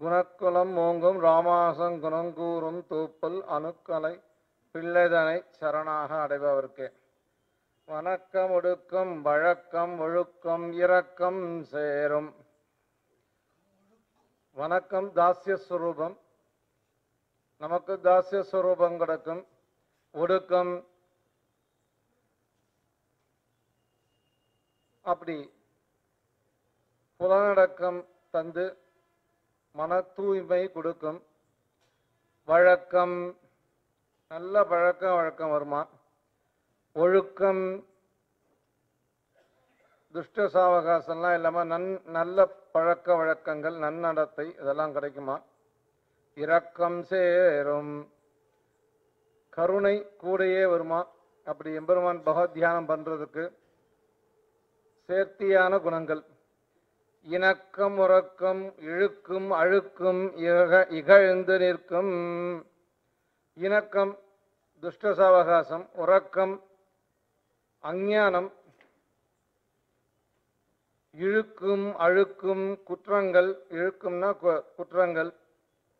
குணக்குலம் ஓங்கும் ராமாசம் குணங்கூறும் தூப்பல் அணுக்கலை பிள்ளைதனை சரணாக அடைபவர்க்கே. வணக்கம் ஒடுக்கம் வழக்கம் ஒழுக்கம் இரக்கம் சேரும். வணக்கம் தாஸ்யஸ்வரூபம். நமக்கு தாஸ்ய ஸ்வரூபம் கிடக்கும். ஒடுக்கம். அப்படி புலனடக்கம் தந்து மன தூய்மை கொடுக்கும். வழக்கம் நல்ல பழக்க வழக்கம் வருமா? ஒழுக்கம் துஷ்ட சாவகாசம்லாம் இல்லாமல் நன் நல்ல பழக்க வழக்கங்கள் நன்னடத்தை இதெல்லாம் கிடைக்குமா? இரக்கம் சேரும். கருணை கூடையே வருமா? அப்படி எம்பெருமான் பகவத் தியானம் பண்ணுறதுக்கு சேர்த்தியான குணங்கள். இணக்கம் உறக்கம் இழுக்கும் அழுக்கும் இக இகழ்ந்து நிற்கும். இணக்கம் துஷ்ட சாவகாசம் உறக்கம் அஞ்ஞானம் இழுக்கும் அழுக்கும் குற்றங்கள். இழுக்கும்னா கு- குற்றங்கள்.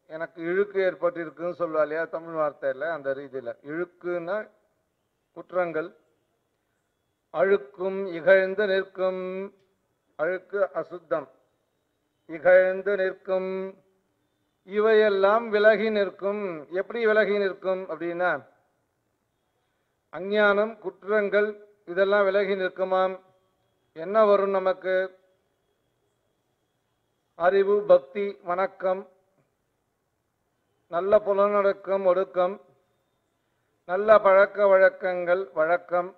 எனக்கு இழுக்கு ஏற்பட்டிருக்குன்னு சொல்லுவா இல்லையா தமிழ் வார்த்தையில் அந்த ரீதியில். இழுக்குன்னா குற்றங்கள். அழுக்கும் இகழ்ந்து நிற்கும். அழுக்கு அசுத்தம். இகழ்ந்து நிற்கும். இவையெல்லாம் விலகி நிற்கும். எப்படி விலகி நிற்கும் அப்படின்னா அஞ்ஞானம் குற்றங்கள் இதெல்லாம் விலகி நிற்குமாம். என்ன வரும் நமக்கு? அறிவு பக்தி வணக்கம். நல்ல புலநடக்கம் ஒடுக்கம். நல்ல பழக்க வழக்கங்கள் வழக்கம்.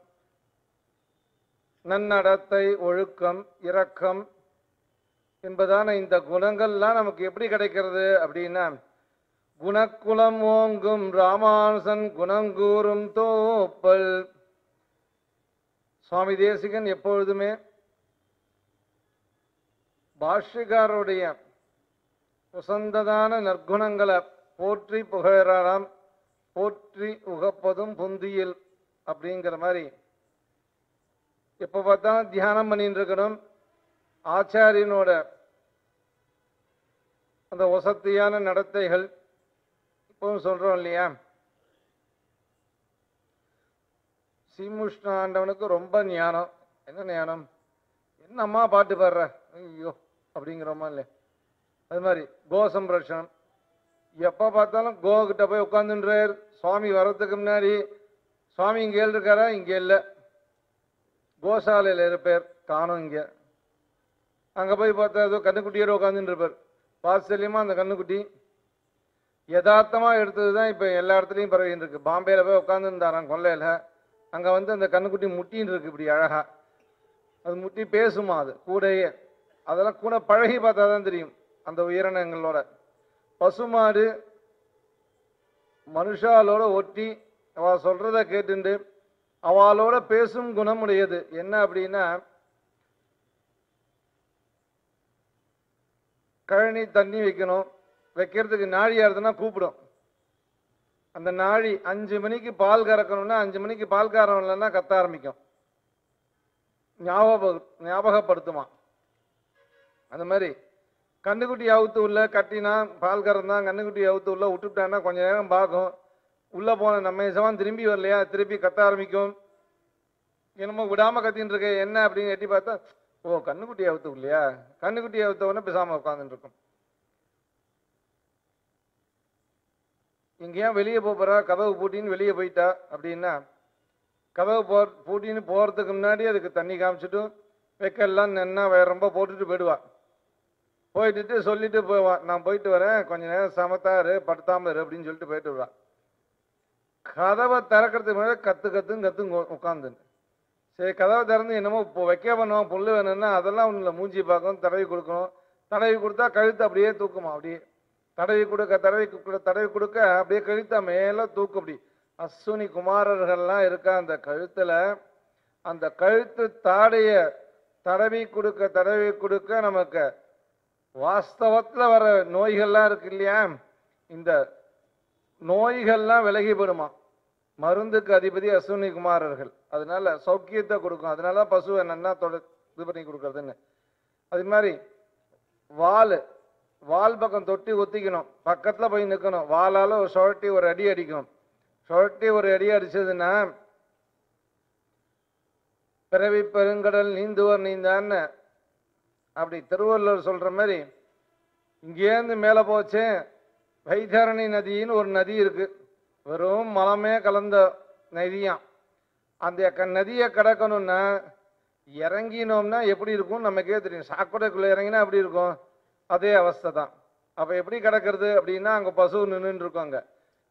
நன்னடத்தை ஒழுக்கம் இரக்கம் என்பதான இந்த குணங்கள்லாம் நமக்கு எப்படி கிடைக்கிறது அப்படின்னா குணக்குலம் ஓங்கும் ராமானுசன் குணங்கூறும் தோப்பல். சுவாமி தேசிகன் எப்பொழுதுமே பாஷ்யக்காரருடைய உசந்ததான நற்குணங்களை போற்றி புகழறாராம் போற்றி உகப்பதும் புந்தியில் அப்படிங்கிற மாதிரி எப்போ பார்த்தாலும் தியானம் பண்ணிட்டு இருக்கணும். ஆச்சாரியனோட அந்த வசத்தியான நடத்தைகள் இப்பவும் சொல்கிறோம் இல்லையா? சீமுஷ்ண ஆண்டவனுக்கு ரொம்ப ஞானம். என்ன ஞானம்? என்ன அம்மா பாட்டு பாடுற? ஐயோ அப்படிங்கிறோமா இல்லை அது மாதிரி கோ சம்ரட்சணம் எப்போ பார்த்தாலும் கோகிட்ட போய் உட்காந்துன்றார் சுவாமி வர்றதுக்கு முன்னாடி சுவாமி இங்கே இருக்காரா இங்கே இல்லை. கோசாலையில் இருப்பார் காணும் இங்கே. அங்கே போய் பார்த்தா ஏதோ கண்ணுக்குட்டியோட உட்காந்துட்டு இருப்பார் வாத்சல்யமாக அந்த கண்ணுக்குட்டி யதார்த்தமாக எடுத்தது தான் இப்போ எல்லா இடத்துலையும் பரவின்னு இருக்கு பாம்பேயில் போய் உட்காந்துருந்தாராம் கொல்லையில் அங்கே வந்து அந்த கண்ணுக்குட்டி முட்டின்னு இருக்கு இப்படி அழகாக அது முட்டி பேசுமா அது கூடையே. அதெல்லாம் கூட பழகி பார்த்தா தான் தெரியும் அந்த உயிரினங்களோட. பசுமாடு மனுஷாலோட ஒட்டி அவ சொல்கிறத கேட்டுண்டு அவளோட பேசும் குணமுடையது. என்ன அப்படின்னா கழனி தண்ணி வைக்கணும். வைக்கிறதுக்கு நாழியா இருந்ததுன்னா கூப்பிடும். அந்த நாழி அஞ்சு மணிக்கு பால் கறக்கணும்னா அஞ்சு மணிக்கு பால் கறணும் இல்லைன்னா கத்த ஆரம்பிக்கும். ஞாபக ஞாபகப்படுத்துமா அந்த மாதிரி கண்ணுக்குட்டி அவுத்து உள்ள கட்டினா பால் கறந்தான் கண்ணுக்குட்டி அவுத்து உள்ள விட்டுட்டான்னா கொஞ்ச நேரம் பார்க்கும். உள்ள போன நம்ம சவான் திரும்பி வரலையா? திருப்பி கத்த ஆரம்பிக்கும். என்னமோ விடாம கத்தின்னு இருக்க என்ன அப்படின்னு எட்டி பார்த்தா ஓ கண்ணுக்குட்டி அவுத்து இல்லையா கண்ணுக்குட்டி அவுத்த உடனே பேசாம உட்காந்துட்டு இருக்கும். எங்கேயா வெளியே போறா கதவு பூட்டின்னு வெளியே போயிட்டா அப்படின்னா கதவு போ பூட்டின்னு போறதுக்கு முன்னாடி அதுக்கு தண்ணி காமிச்சிட்டும் வெக்கெல்லாம் நின்னா வேற ரொம்ப போட்டுட்டு போயிடுவா. போயிட்டு சொல்லிட்டு போவான் நான் போயிட்டு வரேன் கொஞ்ச நேரம் சமத்தாரு படுத்தாமல் இரு அப்படின்னு சொல்லிட்டு போயிட்டு வருவா. கதவை திறக்கிறதுக்கு முன்னாடி கத்து கத்துன்னு கத்து உட்காந்து சரி கதவை திறந்து என்னமோ இப்போ வைக்க பண்ணுவோம் புல்லு வேணும்னா அதெல்லாம் ஒன்றும் இல்லை மூஞ்சி பார்க்கணும் தடவி கொடுக்கணும். தடவி கொடுத்தா கழுத்து அப்படியே தூக்குமா அப்படியே. தடவி கொடுக்க தடவி கொடுக்க தடவி கொடுக்க அப்படியே கழுத்தா மேலே தூக்கு அப்படி. அஸ்வினி குமாரர்கள்லாம் இருக்கா அந்த கழுத்தில்? அந்த கழுத்து தாடைய தடவி கொடுக்க தடவி கொடுக்க நமக்கு வாஸ்தவத்தில் வர நோய்கள்லாம் இருக்கு இல்லையா? இந்த நோய்கள்லாம் விலகி போடுமா மருந்துக்கு அதிபதி அஸ்வினி குமாரர்கள் அதனால சௌக்கியத்தை கொடுக்கும். அதனால பசுவை என்னென்னா தொட இது பண்ணி கொடுக்கறதுன்னு. அது மாதிரி வால் வால் பக்கம் தொட்டி ஒத்திக்கணும். பக்கத்தில் போய் நிற்கணும் வாலால் ஒரு சுழட்டி ஒரு அடி அடிக்கணும் சுழட்டி ஒரு அடி அடிச்சதுன்னா பிறவி பெருங்கடல் நீந்துவர் நீந்தான்னு அப்படி திருவள்ளுவர் சொல்கிற மாதிரி இங்கேருந்து மேலே போச்சு வைத்தரணி நதின்னு ஒரு நதி இருக்கு. வெறும் மலமே கலந்த நதியாம். அந்த க- நதியை கடக்கணும்னா இறங்கினோம்னா எப்படி இருக்கும்? நமக்கே தெரியும். சாக்கடைக்குள்ள இறங்கினா எப்படி இருக்கும்? அதே அவஸ்தை தான். அப்போ எப்படி கிடக்கிறது அப்படின்னா அங்கே பசு நின்றுட்டு இருக்கும்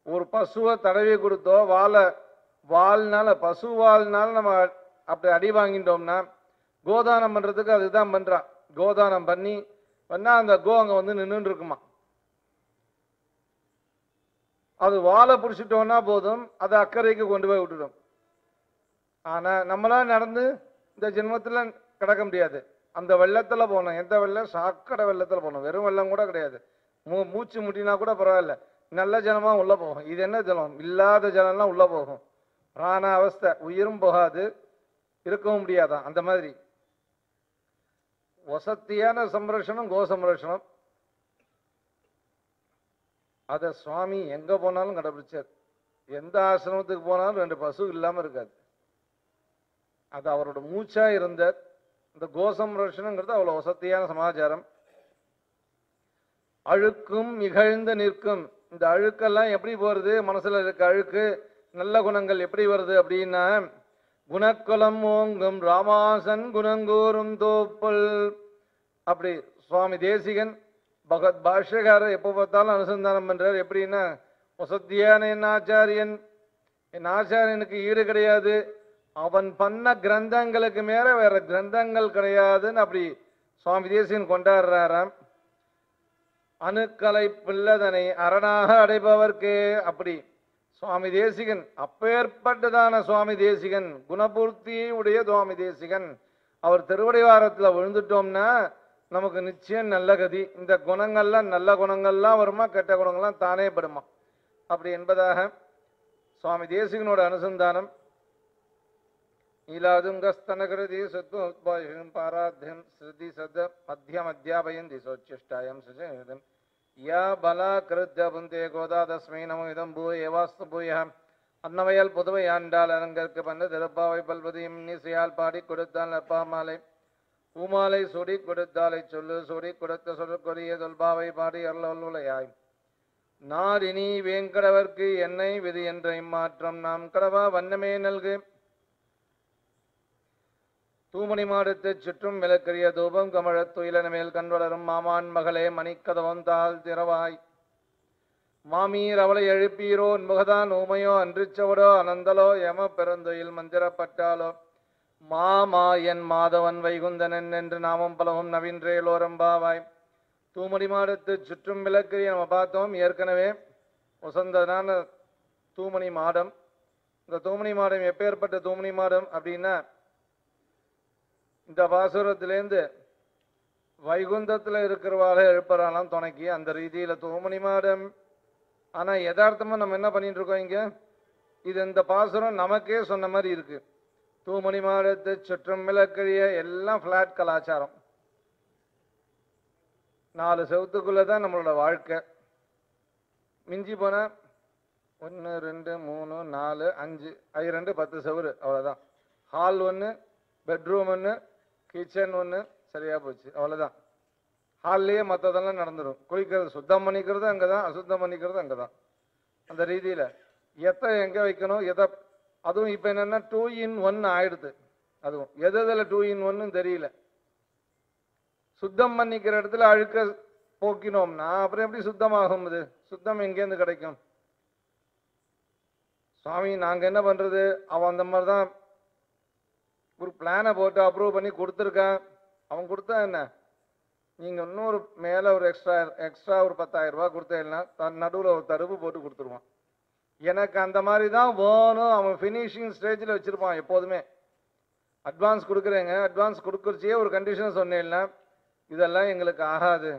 ஒரு பசுவை தடவி கொடுத்தோ வாழை வால்னால பசு வால்னால நம்ம அப்படி அடி வாங்கிட்டோம்னா கோதானம் பண்ணுறதுக்கு அதுதான் பண்ணுறான் கோதானம் பண்ணி பண்ணால் அந்த கோ அங்கே வந்து நின்றுட்டு இருக்குமா அது வாழை பிடிச்சிட்டோன்னா போதும் அதை அக்கறைக்கு கொண்டு போய் விட்டுடும். ஆனால் நம்மளாம் நடந்து இந்த ஜென்மத்தில் கிடக்க முடியாது. அந்த வெள்ளத்தில் போகணும் எந்த வெள்ளம்? சாக்கடை வெள்ளத்தில் போகணும் வெறும் வெள்ளம் கூட கிடையாது. மூ மூச்சு முட்டினா கூட பரவாயில்ல. நல்ல ஜனமாக உள்ளே போகும். இது என்ன ஜலம்? இல்லாத ஜலம்லாம் உள்ளே போகும். பிராண அவஸ்தை. உயிரும் போகாது. இருக்கவும் முடியாதான். அந்த மாதிரி. வசத்தியான சம்ரட்சணம் கோ சம்ரட்சணம் அதை சுவாமி எங்கே போனாலும் கடைபிடிச்சார். எந்த ஆசிரமத்துக்கு போனாலும் ரெண்டு பசு இல்லாமல் இருக்காது. அது அவரோட மூச்சாக இருந்தார். இந்த கோ அவ்வளோ அவ்வளவு வசத்தியான சமாச்சாரம். அழுக்கும் இகழ்ந்து நிற்கும். இந்த அழுக்கெல்லாம் எப்படி போகிறது மனசில் இருக்க அழுக்கு நல்ல குணங்கள் எப்படி வருது அப்படின்னா குணக்குலம் ஓங்கும் ராமாசன் குணங்கூறும் தோப்பல். அப்படி சுவாமி தேசிகன் பகத் பாஷ்யகாரர் எப்போ பார்த்தாலும் அனுசந்தானம் பண்றார். எப்படின்னா வசத்தியான என் ஆச்சாரியன். என் ஆச்சாரியனுக்கு ஈடு கிடையாது. அவன் பண்ண கிரந்தங்களுக்கு மேலே வேற கிரந்தங்கள் கிடையாதுன்னு அப்படி சுவாமி தேசியன் கொண்டாடுறாராம். அணுக்கலை பிள்ளதனை அரணாக அடைபவர்க்கே அப்படி. சுவாமி தேசிகன் அப்பேற்பட்டதான சுவாமி தேசிகன் குணபூர்த்தியுடைய சுவாமி தேசிகன். அவர் திருவடிவாரத்தில் விழுந்துட்டோம்னா நமக்கு நிச்சயம் நல்ல கதி. இந்த குணங்கள்லாம் நல்ல குணங்கள்லாம் வருமா கெட்ட குணங்கள்லாம் தானே படுமா? அப்படி என்பதாக சுவாமி தேசிகனோட அனுசந்தானம் நீலாதுங்கஸ்தனகிருதி சத்வோத்பாயம் பாராத்தியம் ஸ்ருதி சத மத்தியம் அத்தியாபயம் திசோச்சிஷ்டாயம் சுஜயம் யா பலா கிருத்த புந்தே கோதா தஸ்மை நமோ இதம் பூ ஏவாஸ்து பூய. அன்னவையால் புதுவை ஆண்டாள் அரங்கற்கு பண்ண திருப்பாவை பல்வதையும் நீசையால் பாடி கொடுத்தால் அப்பாமாலை. பூமாலை சுடி கொடுத்தாலை சொல்லு சுடி கொடுத்த சொல்லுக்கொரிய தொல்பாவை பாடி அருளுலையாய் இனி வேங்கடவர்க்கு என்னை விதி என்ற இம்மாற்றம் நாம் கடவா வண்ணமே நல்கு. தூமணி மாடத்து சுற்றும் விளக்கரிய தூபம் கமழத் துயிலன மேல் கண்வளரும் மாமான் மகளே மணிக்கதவம் தாள் திறவாய். மாமீர் அவளை எழுப்பீரோ முகதான் ஊமையோ அன்றிச்சவடோ அனந்தலோ எம பெருந்துயில் மந்திரப்பட்டாலோ. மாமா என் மாதவன் வைகுந்தனன் என்று நாமம் பலவும் நவீன்றேலோரம்பாவாய் தூமணி மாடத்து சுற்றும் விளக்கு நம்ம பார்த்தோம் ஏற்கனவே. உசந்ததான தூமணி மாடம். இந்த தூமணி மாடம் எப்பேற்பட்ட தூமணி மாடம் அப்படின்னா இந்த பாசுரத்திலேருந்து வைகுந்தத்தில் இருக்கிறவாளை எழுப்புறானாம் துணைக்கு. அந்த ரீதியில் தூமணி மாடம். ஆனால் யதார்த்தமாக நம்ம என்ன பண்ணிட்டு இருக்கோம் இங்கே? இது இந்த பாசுரம் நமக்கே சொன்ன மாதிரி இருக்குது தூமணி மாடத்து சுற்றம் எல்லாம் ஃப்ளாட் கலாச்சாரம். நாலு செவத்துக்குள்ளே தான் நம்மளோட வாழ்க்கை. மிஞ்சி போனால் ஒன்று ரெண்டு மூணு நாலு அஞ்சு ஐ ரெண்டு பத்து செவரு அவ்வளோதான் ஹால் ஒன்று பெட்ரூம் ஒன்று கிச்சன் ஒன்று சரியாக போச்சு அவ்வளோதான் ஹால்லேயே மற்றதெல்லாம் நடந்துடும் குளிக்கிறது சுத்தம் பண்ணிக்கிறது அங்கே தான் அசுத்தம் பண்ணிக்கிறது அங்கே தான் அந்த ரீதியில் எத்தை எங்கே வைக்கணும் எதை அதுவும் இப்போ என்னென்னா டூ இன் ஒன் ஆயிடுது. அதுவும் எது எதில் டூ இன் ஒன்னு தெரியல. சுத்தம் பண்ணிக்கிற இடத்துல அழுக்க போக்கினோம்னா அப்புறம் எப்படி சுத்தமாகும் இது? சுத்தம் எங்கேருந்து கிடைக்கும்? சுவாமி நாங்கள் என்ன பண்ணுறது அவன் அந்த மாதிரி தான் ஒரு பிளானை போட்டு அப்ரூவ் பண்ணி கொடுத்துருக்கான். அவன் கொடுத்தா என்ன? நீங்கள் இன்னொரு மேலே ஒரு எக்ஸ்ட்ரா எக்ஸ்ட்ரா ஒரு பத்தாயிரம் ரூபா கொடுத்தேன்னா தன் நடுவில் ஒரு தடுப்பு போட்டு கொடுத்துருவான். எனக்கு அந்த மாதிரி தான் வேணும். அவன் ஃபினிஷிங் ஸ்டேஜில் வச்சுருப்பான் எப்போதுமே. அட்வான்ஸ் கொடுக்குறேங்க. அட்வான்ஸ் கொடுக்குறச்சியே ஒரு கண்டிஷன் சொன்னேன்ல இதெல்லாம் எங்களுக்கு ஆகாது.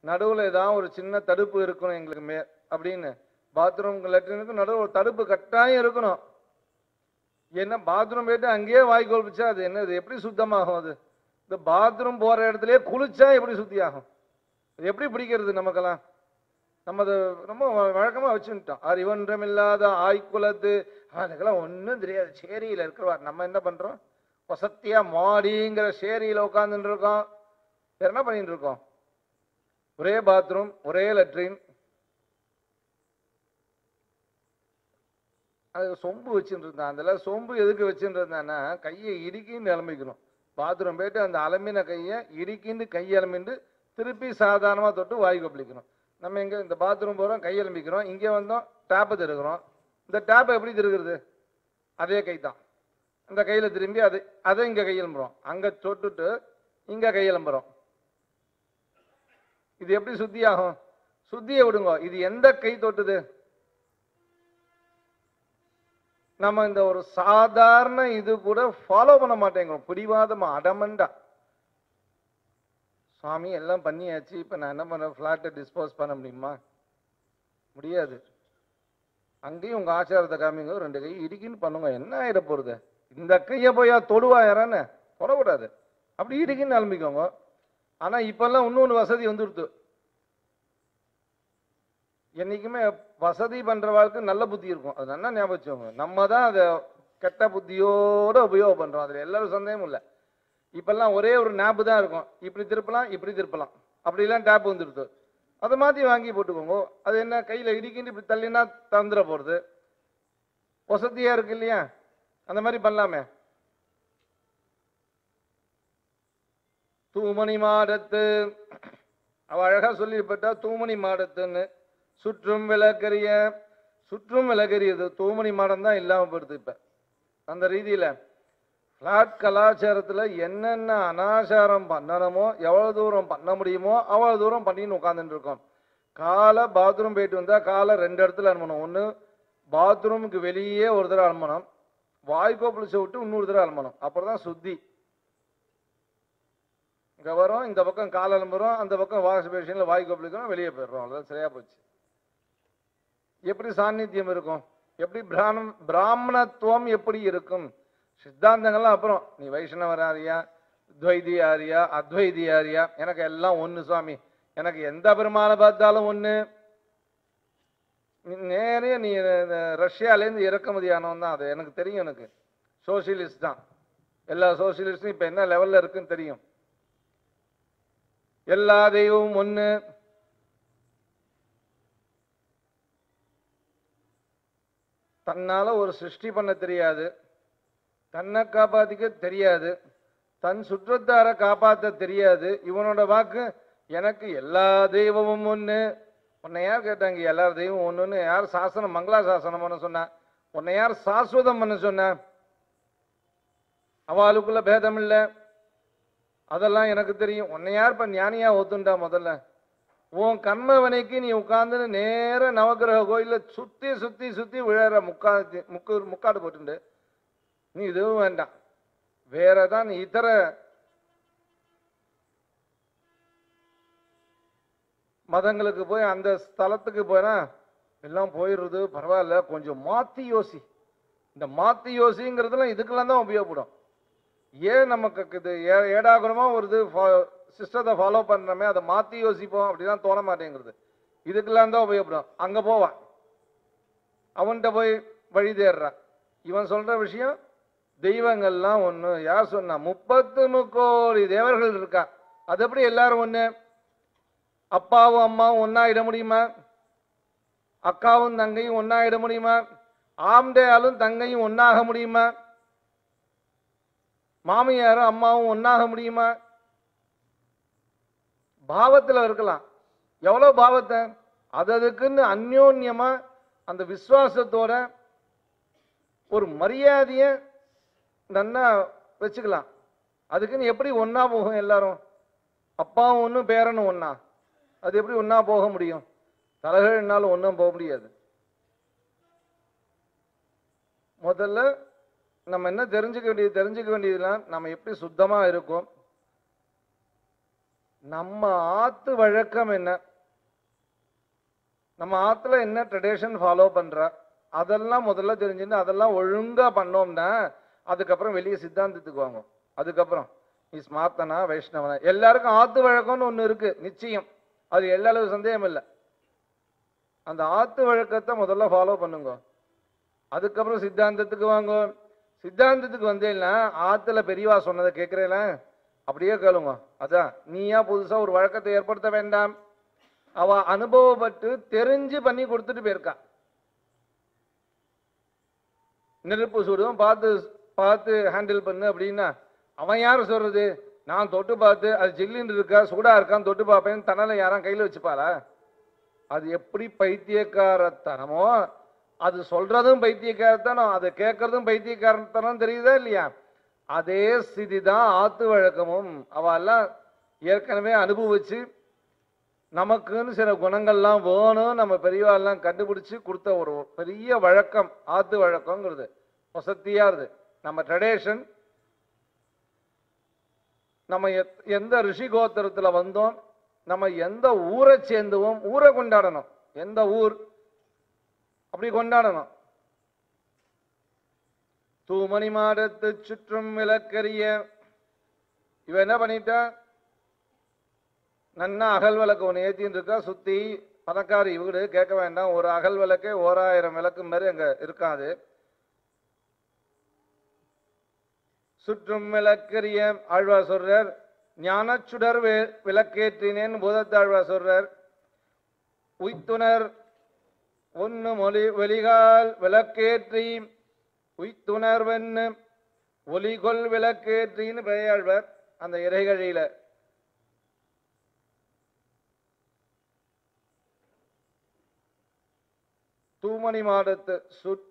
நடுவில் ஏதாவது ஒரு சின்ன தடுப்பு இருக்கணும் எங்களுக்கு மே அப்படின்னு. பாத்ரூம் லெட்டினுக்கு நடுவில் ஒரு தடுப்பு கட்டாயம் இருக்கணும். என்ன பாத்ரூம் போயிட்டு அங்கேயே வாய் கொல்பிச்சா அது என்னது எப்படி சுத்தமாகும் அது? இந்த பாத்ரூம் போகிற இடத்துலயே குளிச்சா எப்படி சுத்தி ஆகும் எப்படி பிடிக்கிறது நமக்கெல்லாம்? நம்ம அது ரொம்ப வ- வழக்கமா வச்சுட்டோம் அறிவன்றமில்லாத ஆய்குலத்து அதுக்கெல்லாம் ஒன்றும் தெரியாது. சேரியில் இருக்கிறவா நம்ம என்ன பண்றோம்? வசத்தியாக மாடிங்கிற சேரியில் உட்காந்துட்டு இருக்கோம் வேற என்ன பண்ணிட்டு இருக்கோம் ஒரே பாத்ரூம் ஒரே லெட்ரின் அது சொம்பு வச்சுட்டு இருந்தான் அதில் சொம்பு எதுக்கு வச்சுட்டு இருந்தான்னா கையை இடுக்கின்னு நிலமிக்கணும் பாத்ரூம் போயிட்டு அந்த அலம்பின கையை இடுக்கின்னு கை அலம்பிண்டு திருப்பி சாதாரணமாக தொட்டு வாய் கொப்பளிக்கணும் நம்ம இங்கே இந்த பாத்ரூம் போகிறோம் கையெலும்பிக்கிறோம் இங்கே வந்தோம் டேப்பை திருக்கிறோம் இந்த டேப்பை எப்படி திருக்கிறது அதே கை தான் அந்த கையில் திரும்பி அது அதை இங்கே கையெலும்புறோம் அங்கே தொட்டுட்டு இங்கே கையெலும்புறோம் இது எப்படி சுத்தியாகும்? சுத்தியை விடுங்க. இது எந்த கை தொட்டுது? நம்ம இந்த ஒரு சாதாரண இது கூட ஃபாலோ பண்ண மாட்டேங்கிறோம். பிடிவாதமா அடமண்டா சுவாமி எல்லாம் பண்ணியாச்சு. இப்போ நான் என்ன பண்ணுறேன் ஃப்ளாட்டை டிஸ்போஸ் பண்ண முடியுமா? முடியாது. அங்கேயும் உங்கள் ஆச்சாரத்தை காமிங்க. ரெண்டு கை இடுக்கின்னு பண்ணுங்க. என்ன ஆகிட போகிறது இந்த கையை போயா தொடுவாயிரான்னு தொடக்கூடாது. அப்படி இடிக்கின்னு ஆரம்பிக்கோங்க ஆனால் இப்போல்லாம் இன்னொன்று வசதி வந்துடுது. என்றைக்குமே வசதி பண்ணுற வாழ்க்கை நல்ல புத்தி இருக்கும். அது நல்லா ஞாபகம் நம்ம தான் அதை கெட்ட புத்தியோடு உபயோகம் பண்ணுறோம் அதில் எல்லாரும் சந்தேகமும் இல்லை. இப்பெல்லாம் ஒரே ஒரு ஞாபகம் தான் இருக்கும். இப்படி திருப்பலாம் இப்படி திருப்பலாம். அப்படிலாம் டேப் வந்துடுது. அதை மாற்றி வாங்கி போட்டுக்கோங்க. அது என்ன கையில் இடிக்கிட்டு இப்படி தள்ளினா தந்துட போகிறது வசதியாக இருக்கு இல்லையா? அந்த மாதிரி பண்ணலாமே. தூமணி மாடத்து. அவள் அழகாக சொல்லிப்பட்டா தூமணி மாடத்துன்னு. சுற்றும் விளக்கரிய. சுற்றும் விளக்கரியது தூமணி மாடம் தான் இல்லாமல் போயிடுது இப்போ. அந்த ரீதியில் ஃப்ளாட் கலாச்சாரத்தில் என்னென்ன அனாச்சாரம் பண்ணணுமோ எவ்வளோ தூரம் பண்ண முடியுமோ அவ்வளோ தூரம் பண்ணின்னு உட்காந்துட்டு இருக்கோம். காலை பாத்ரூம் போயிட்டு வந்தால் காலை ரெண்டு இடத்துல அனுப்பணும். ஒன்று பாத்ரூமுக்கு வெளியே ஒரு தடவை அனுப்பணும். வாய்க்கோப்பிளிச்ச விட்டு இன்னொரு தடவை அனுப்பணும். அப்புறம் தான் சுத்தி. இங்கே வரும் இந்த பக்கம் காலை அலம்புறோம் அந்த பக்கம் வாஷ் பேஷன்ல வாய் வெளியே போயிடுறோம். அவ்வளோதான் சரியாக போச்சு. எப்படி சாநித்தியம் இருக்கும்? எப்படி பிராணம் பிராமணத்துவம் எப்படி இருக்கும்? சித்தாந்தங்கள்லாம் அப்புறம் நீ வைஷ்ணவராரியா துவைதியாரியா அத்வைதியாரியா எனக்கு எல்லாம் ஒன்று சுவாமி. எனக்கு எந்த பெருமானை பார்த்தாலும் ஒன்று நீ நேரே நீ ரஷ்யாலேருந்து இறக்குமதி ஆனவன் தான் அது. எனக்கு தெரியும் எனக்கு. சோசியலிஸ்ட் தான். எல்லா சோசியலிஸ்டும் இப்போ என்ன லெவலில் இருக்குன்னு தெரியும். எல்லா தெய்வமும் ஒன்று தன்னால ஒரு சிருஷ்டி பண்ண தெரியாது. தன்னை காப்பாத்திக்க தெரியாது. தன் சுற்றத்தார காப்பாத்த தெரியாது. இவனோட வாக்கு எனக்கு எல்லா தெய்வமும் ஒண்ணு. உன்னை யார் கேட்டாங்க? எல்லா தெய்வம் ஒண்ணுன்னு யார் சாசனம் மங்களா சாசனம் பண்ண சொன்னா? உன்னை யார் சாஸ்வதம் பண்ண சொன்ன அவளுக்குள்ள பேதம் இல்லை. அதெல்லாம் எனக்கு தெரியும். உன்னை யார் இப்ப ஞானியா ஒத்துண்டா முதல்ல? உன் கண்மவனைக்கு நீ உட்காந்துன்னு நேர நவக்கிரக கோயில்ல சுத்தி சுத்தி சுத்தி விழற முக்கா முக்கு முக்காடு போட்டுண்டு. நீ இதுவும் வேண்டாம். வேற தான் நீ இதர மதங்களுக்கு போய் அந்த ஸ்தலத்துக்கு போனா எல்லாம் போயிடுறது பரவாயில்ல. கொஞ்சம் மாத்தி யோசி. இந்த மாத்தி யோசிங்கிறதுலாம் இதுக்கெல்லாம் தான் உபயோகப்படும். ஏன் நமக்கு இது ஏ- ஏடாகுடமா ஒரு இது சிஸ்டத்தை ஃபாலோ பண்றோமே அதை மாத்தி யோசிப்போம். அப்படிலாம் தோண மாட்டேங்கிறது. இதுக்கெல்லாம் தான் உபயோகப்படும். அங்க போவான். அவன்கிட்ட போய் வழி தேடுறான். இவன் சொல்ற விஷயம் தெய்வங்கள்லாம் ஒன்று யார் சொன்னா முப்பத்து முக்கோடி தேவர்கள் இருக்கா. அது எப்படி எல்லாரும் ஒன்று அப்பாவும் அம்மாவும் ஒண்ணா இட முடியுமா? அக்காவும் தங்கையும் ஒண்ணா முடியுமா? ஆம்டையாலும் தங்கையும் ஒன்றாக முடியுமா? மாமியாரும் அம்மாவும் ஒன்றாக முடியுமா? பாவத்தில் இருக்கலாம். எவ்வளோ பாவத்தை? அது அதுக்குன்னு அந்த விசுவாசத்தோட ஒரு மரியாதையை நன்னா வச்சுக்கலாம். அதுக்குன்னு எப்படி ஒன்றா போகும் எல்லாரும்? அப்பாவும் ஒன்றும் பேரனும் ஒன்றா அது எப்படி ஒன்றா போக முடியும்? தலைகள்னாலும் ஒன்றும் போக முடியாது. முதல்ல நம்ம என்ன தெரிஞ்சுக்க வேண்டியது தெரிஞ்சுக்க வேண்டியதுலாம் நம்ம எப்படி சுத்தமாக இருக்கோம்? நம்ம ஆத்து வழக்கம் என்ன? நம்ம ஆற்றுல என்ன ட்ரெடிஷன் ஃபாலோ பண்ணுற அதெல்லாம் முதல்ல தெரிஞ்சுன்னு அதெல்லாம் ஒழுங்காக பண்ணோம்னா அதுக்கப்புறம் வெளியே சித்தாந்தத்துக்கு வாங்கும் அதுக்கப்புறம் நீ ஸ்மார்த்தனா வைஷ்ணவனா? எல்லாருக்கும் ஆத்து வழக்கம்னு ஒன்று இருக்கு. நிச்சயம். அது எல்லா அளவு சந்தேகம் இல்லை. அந்த ஆத்து வழக்கத்தை முதல்ல ஃபாலோ பண்ணுங்க. அதுக்கப்புறம் சித்தாந்தத்துக்கு வாங்க. சித்தாந்தத்துக்கு வந்தேன்னா ஆத்துல பெரியவா சொன்னதை கேட்குறேல அப்படியே கேளுங்க. அதான் நீயா புதுசா ஒரு வழக்கத்தை ஏற்படுத்த வேண்டாம். அவ அனுபவப்பட்டு தெரிஞ்சு பண்ணி கொடுத்துட்டு போயிருக்கா. நெருப்பு சுடுவோம் பார்த்து பார்த்து ஹேண்டில் பண்ணு அப்படின்னா அவன் யார் சொல்றது? நான் தொட்டு பார்த்து அது ஜில்லின்னு இருக்கா சூடா இருக்கான்னு தொட்டு பார்ப்பேன் தனலை யாரும் கையில் வச்சுப்பாளா? அது எப்படி பைத்தியக்காரத்தனமோ அது சொல்றதும் பைத்தியக்காரத்தனம் அதை கேட்கறதும் பைத்தியக்காரத்தனம் தெரியுதா இல்லையா? அதே ஸ்திதி தான் ஆத்து வழக்கமும். அவெல்லாம் ஏற்கனவே அனுபவிச்சு நமக்குன்னு சில குணங்கள்லாம் வேணும் நம்ம பெரியவாள்லாம் கண்டுபிடிச்சு கொடுத்த ஒரு பெரிய வழக்கம் ஆத்து வழக்கங்கிறது வசத்தியா இருது நம்ம ட்ரெடிஷன் நம்ம எத்- எந்த ரிஷி கோத்திரத்தில் வந்தோம் நம்ம எந்த ஊரை சேர்ந்துவோம் ஊரை கொண்டாடணும். எந்த ஊர்? அப்படி கொண்டாடணும். தூமணி மாடத்து சுற்றும் விளக்கரிய இவ என்ன பண்ணிட்டா? நன்னா அகல் விளக்கு ஒன்று ஏற்றின்னு இருக்கா சுற்றி பணக்காரி வீடு கேட்க வேண்டாம். ஒரு அகல் விளக்கே ஓராயிரம் விளக்கு மாதிரி அங்கே இருக்காது. சுற்றும் விளக்கரிய ஆழ்வார் சொல்றார் ஞானச்சுடர் சுடர் விளக்கேற்றினேன் பூதத்தாழ்வார் சொல்றார். உய்த்துணர் ஒன்று மொழி வெளிகால் விளக்கேற்றி உய்த்துணர்வென்னு ஒலிகொள் விளக்கேற்றின்னு பெரியாழ்வார் அந்த இறைகழியில. தூமணி மாடத்து சுட்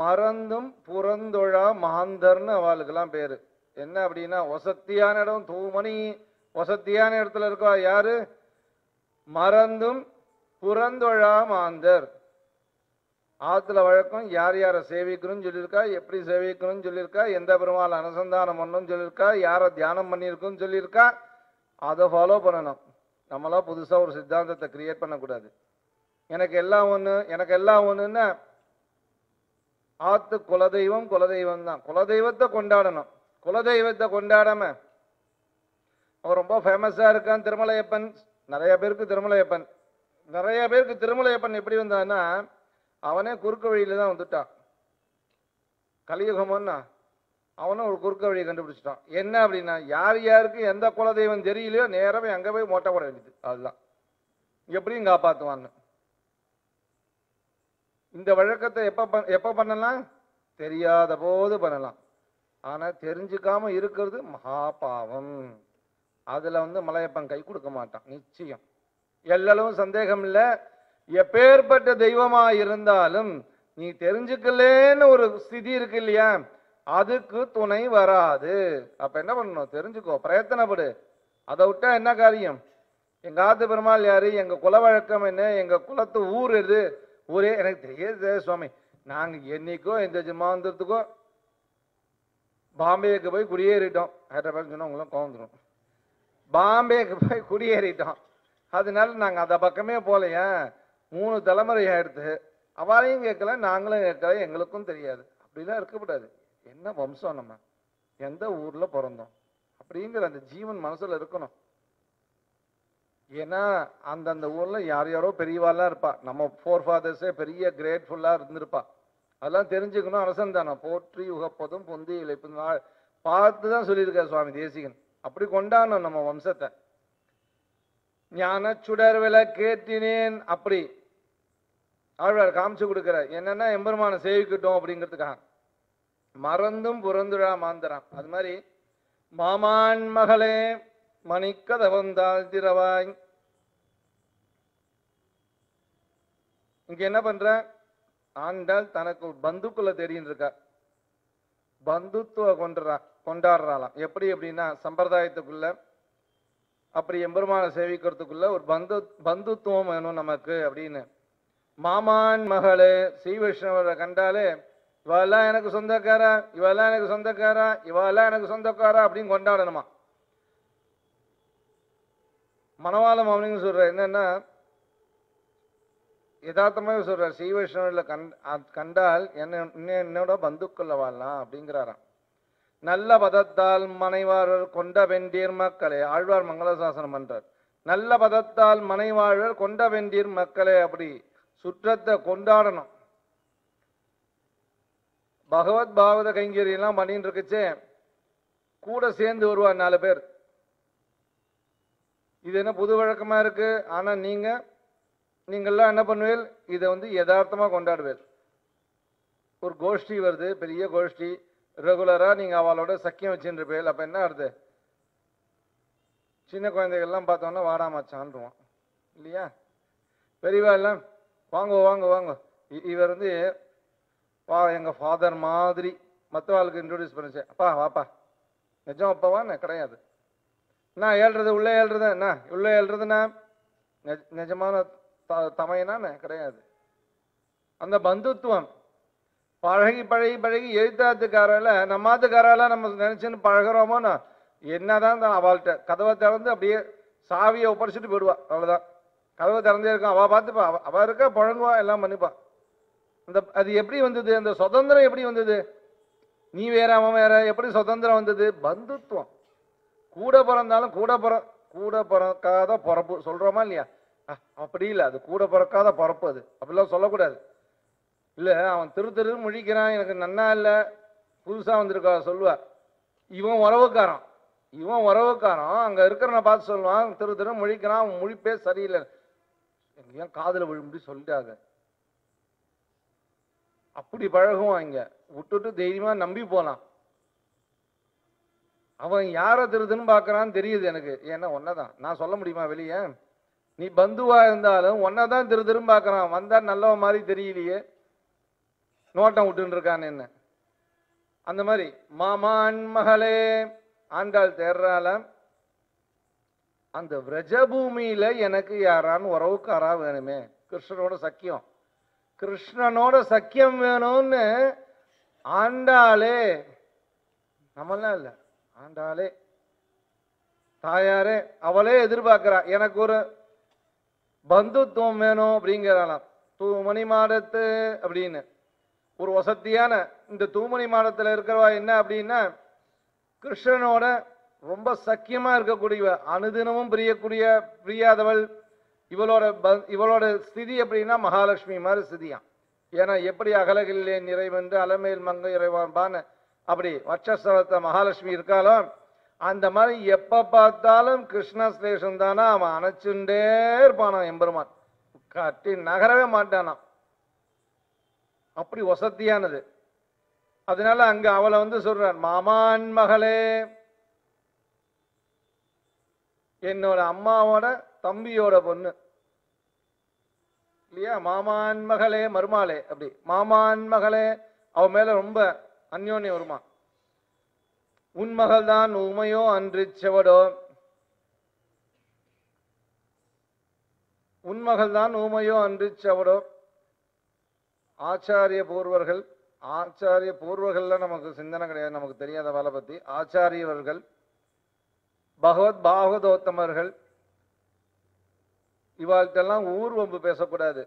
மறந்தும் புறந்தொழா மாந்தர்னு அவளுக்கெல்லாம் பேரு. என்ன அப்படின்னா வசத்தியான இடம் தூமணி வசத்தியான இடத்துல இருக்கா யாரு? மறந்தும் புறந்தொழா மாந்தர். ஆத்துல வழக்கம் யார் யாரை சேவிக்கணும்னு சொல்லியிருக்கா எப்படி சேவிக்கணும்னு சொல்லியிருக்கா எந்த பெருமாள் அனுசந்தானம் பண்ணணும்னு சொல்லியிருக்கா யாரை தியானம் பண்ணியிருக்குன்னு சொல்லியிருக்கா அதை ஃபாலோ பண்ணணும். நம்மளா புதுசாக ஒரு சித்தாந்தத்தை கிரியேட் பண்ணக்கூடாது. எனக்கு எல்லாம் ஒன்று எனக்கு எல்லாம் ஒன்றுன்னா ஆத்து குலதெய்வம் குலதெய்வம் தான் குலதெய்வத்தை கொண்டாடணும். குலதெய்வத்தை கொண்டாடாம அவன் ரொம்ப ஃபேமஸாக இருக்கான் திருமலையப்பன். நிறைய பேருக்கு திருமலையப்பன். நிறைய பேருக்கு திருமலையப்பன் எப்படி வந்தான்னா அவனே குறுக்கு வழியில தான் வந்துட்டான். கலியுகமன்னா அவனும் ஒரு குறுக்க வழியை கண்டுபிடிச்சிட்டான். என்ன அப்படின்னா யார் யாருக்கு எந்த குலதெய்வம் தெரியலையோ நேரமே அங்கே போய் மொட்டை போட வேண்டியது. அதுதான். எப்படியும் காப்பாற்றுவான்னு இந்த வழக்கத்தை எப்ப பண்- எப்ப பண்ணலாம்? தெரியாத போது பண்ணலாம். ஆனா தெரிஞ்சுக்காம இருக்கிறது மகா பாவம் அதுல வந்து மலையப்பன் கை கொடுக்க மாட்டான் நிச்சயம். எல்லளவும் சந்தேகம் இல்லை. எப்பேற்பட்ட தெய்வமா இருந்தாலும் நீ தெரிஞ்சுக்கலேன்னு ஒரு ஸ்திதி இருக்கு இல்லையா? அதுக்கு துணை வராது. அப்ப என்ன பண்ணணும்? தெரிஞ்சுக்கோ பிரயத்தனப்படு. அதை விட்டா என்ன காரியம்? எங்க ஆத்து பெருமாள் யாரு? எங்க குல வழக்கம் என்ன? எங்க குலத்து ஊர் எது? ஒரே எனக்கு தெரியாது சுவாமி. நாங்கள் என்னைக்கோ எந்த ஜிமாந்திரத்துக்கோ பாம்பேக்கு போய் குடியேறிட்டோம். ஹைதராபாத் சொன்னால் உங்களும் கோந்துடும் பாம்பேக்கு போய் குடியேறிட்டோம். அதனால நாங்கள் அந்த பக்கமே போலையா மூணு தலைமுறை ஆயிடுத்து அவளையும் கேட்கல நாங்களும் கேட்கல எங்களுக்கும் தெரியாது. அப்படிலாம் இருக்கக்கூடாது என்ன வம்சம் நம்ம? எந்த ஊரில் பிறந்தோம்? அப்படிங்கிற அந்த ஜீவன் மனசில் இருக்கணும். ஏன்னா அந்தந்த ஊர்ல யார் யாரோ பெரியவாலாம் இருப்பா. நம்ம ஃபோர் ஃபாதர்ஸே பெரிய கிரேட்ஃபுல்லா இருந்திருப்பா. அதெல்லாம் தெரிஞ்சுக்கணும் அரசந்தானம் போற்றி உகப்பதும் பொந்தி இழைப்பு பார்த்து தான் சொல்லியிருக்கார் சுவாமி தேசிகன். அப்படி கொண்டாடணும் நம்ம வம்சத்தை. ஞான சுடர் கேட்டினேன் அப்படி. ஆழ்வார் காமிச்சு கொடுக்குற என்னன்னா எம்பெருமான சேவிக்கட்டும் அப்படிங்கிறதுக்காக. மறந்தும் புறந்துழா மாந்தராம். அது மாதிரி மாமான் மகளே மணிக்கத வந்தால் திரவாய். இங்க என்ன பண்ற? ஆண்டாள் தனக்கு பந்துக்குள்ள தெரியும் இருக்கா. பந்துத்துவ கொண்டுறா கொண்டாடுறாளாம். எப்படி அப்படின்னா சம்பிரதாயத்துக்குள்ள அப்படி எம்பெருமான சேவிக்கிறதுக்குள்ள ஒரு பந்து பந்துத்துவம் வேணும் நமக்கு அப்படின்னு. மாமான் மகளே ஸ்ரீ விஷ்ணுவரை கண்டாலே இவெல்லாம் எனக்கு சொந்தக்காரா? இவெல்லாம் எனக்கு சொந்தக்காரா? இவெல்லாம் எனக்கு சொந்தக்காரா? அப்படின்னு கொண்டாடணுமா. மணவாளம் அப்படின்னு சொல்ற என்னென்னா யதார்த்தமாக சொல்கிறார் ஸ்ரீ கண் கண்டால் என்ன இன்னும் என்னோட பந்துக்குள்ள வாழலாம் அப்படிங்கிறாராம். நல்ல பதத்தால் மனைவாரர் கொண்ட வெண்டீர் மக்களே ஆழ்வார் மங்களசாசனம் பண்றார். நல்ல பதத்தால் மனைவாழல் கொண்ட வெண்டீர் மக்களே அப்படி சுற்றத்தை கொண்டாடணும். பகவத் பாகவத கைங்கரியெல்லாம் பண்ணிட்டு இருக்குச்சே. கூட சேர்ந்து வருவார் நாலு பேர். இது என்ன புது வழக்கமாக இருக்குது ஆனால் நீங்கள் நீங்கள்லாம் என்ன பண்ணுவீல் இதை வந்து யதார்த்தமாக கொண்டாடுவீல். ஒரு கோஷ்டி வருது பெரிய கோஷ்டி. ரெகுலராக நீங்கள் அவளோட சக்கியம் வச்சுருப்பீள் அப்போ என்ன ஆகுது? சின்ன குழந்தைகள்லாம் பார்த்தோன்னா வாடாமச்சான்டுவான் இல்லையா? பெரியவா எல்லாம் வாங்க வாங்க வாங்க. இ- இவர் வந்து வா எங்கள் ஃபாதர் மாதிரி. மற்றவாளுக்கு இன்ட்ரொடியூஸ் பண்ணிச்சேன் அப்பா வாப்பா. நிஜம் அப்பாவா கிடையாது. நான் ஏழ்றது உள்ளே ஏழ்றது என்ன? உள்ளே ஏழ்றதுன்னா நிஜ- நிஜமான த தமையனா கிடையாது. அந்த பந்துத்துவம். பழகி பழகி பழகி எழுத்தாத்துக்காரால நம்மாத்துக்காரால நம்ம நினச்சின்னு பழகிறோமோன்னா என்னதான் தான் அவள்கிட்ட கதவை திறந்து அப்படியே சாவியை ஒப்படைச்சிட்டு போயிடுவா. அவ்வளோதான் கதவை திறந்தே இருக்கும். அவள் பார்த்துப்பா. அவ- அவ இருக்கா பழங்குவா எல்லாம் பண்ணிப்பா. அந்த அது எப்படி வந்தது? அந்த சுதந்திரம் எப்படி வந்தது? நீ வேற அவன் வேற எப்படி சுதந்திரம் வந்தது? பந்துத்துவம். கூட பிறந்தாலும் கூட பிற கூட பிறக்காத பிறப்பு. சொல்கிறோமா இல்லையா? அப்படி இல்லை. அது கூட பிறக்காத பிறப்பு அது. அப்படிலாம் சொல்லக்கூடாது. இல்லை அவன் திரு திரு முழிக்கிறான் எனக்கு நன்னா இல்லை. புதுசாக வந்திருக்கா சொல்லுவார் இவன் உறவுக்காரன். இவன் உறவுக்காரன். அங்கே இருக்கிறன பார்த்து சொல்லுவான் திரு திரு முழிக்கிறான் அவன் முழிப்பே சரியில்லை. ஏன் காதில் விழும்படி சொல்லிட்டாங்க. அப்படி பழகுவான் இங்கே. விட்டுட்டு தைரியமாக நம்பி போகலாம் அவன் யாரை திருதுன்னு பார்க்கறான்னு தெரியுது எனக்கு. ஏன்னா ஒன்னதான். நான் சொல்ல முடியுமா வெளியே? நீ பந்துவா இருந்தாலும் ஒன்னதான் திரு திரும்ப பார்க்குறான். வந்தா நல்லவன் மாதிரி தெரியலையே. நோட்டம் விட்டுன்னு இருக்கான்னு என்ன? அந்த மாதிரி மாமான் மகளே ஆண்டாள் தேர்றால அந்த விரஜபூமியில எனக்கு யாரான்னு உறவுக்காரா வேணுமே. கிருஷ்ணனோட சக்கியம். கிருஷ்ணனோட சக்கியம் வேணும்னு ஆண்டாளே. நம்மளாம் இல்லை. ஆண்டாலே தாயாரே அவளே எதிர்பார்க்கிறா எனக்கு ஒரு பந்துத்துவம் வேணும் அப்படிங்கிறாளாம். தூமணி மாடத்து அப்படின்னு. ஒரு வசதியான இந்த தூமணி மாடத்தில் இருக்கிறவா என்ன அப்படின்னா கிருஷ்ணனோட ரொம்ப சக்கியமாக இருக்கக்கூடியவ அனுதினமும் பிரியக்கூடிய பிரியாதவள். இவளோட ப- இவளோட ஸ்திதி எப்படின்னா மகாலட்சுமி மாதிரி ஸ்திதியாம். ஏன்னா எப்படி அகலகில்லே நிறைவென்று அலமேல் மங்க இறைவான்பான்னு அப்படி வட்சஸ்தலத்தை மகாலட்சுமி இருக்காளோ அந்த மாதிரி எப்ப பார்த்தாலும் கிருஷ்ண தானா? அவன் அணைச்சுண்டே இருப்பானான் எம்பெருமான். கட்டி நகரவே மாட்டானான் அப்படி வசதியானது. அதனால அங்க அவளை வந்து சொல்றார் மாமான் மகளே. என்னோட அம்மாவோட தம்பியோட பொண்ணு. இல்லையா? மாமான் மகளே மருமாளே. அப்படி மாமான் மகளே. அவன் மேல ரொம்ப அந்யோன்ய வருமா உன் மகள் தான் உமையோ அன்று செவடோ. உன் மகள் தான் ஊமையோ அன்று செவடோ. ஆச்சாரிய பூர்வர்கள் ஆச்சாரிய பூர்வர்கள்ல நமக்கு சிந்தனை கிடையாது நமக்கு தெரியாத வேலை பத்தி. ஆச்சாரியவர்கள் பகவத் பாகவதோத்தமர்கள் இவாழ்த்தெல்லாம் ஊர்வம்பு பேசக்கூடாது.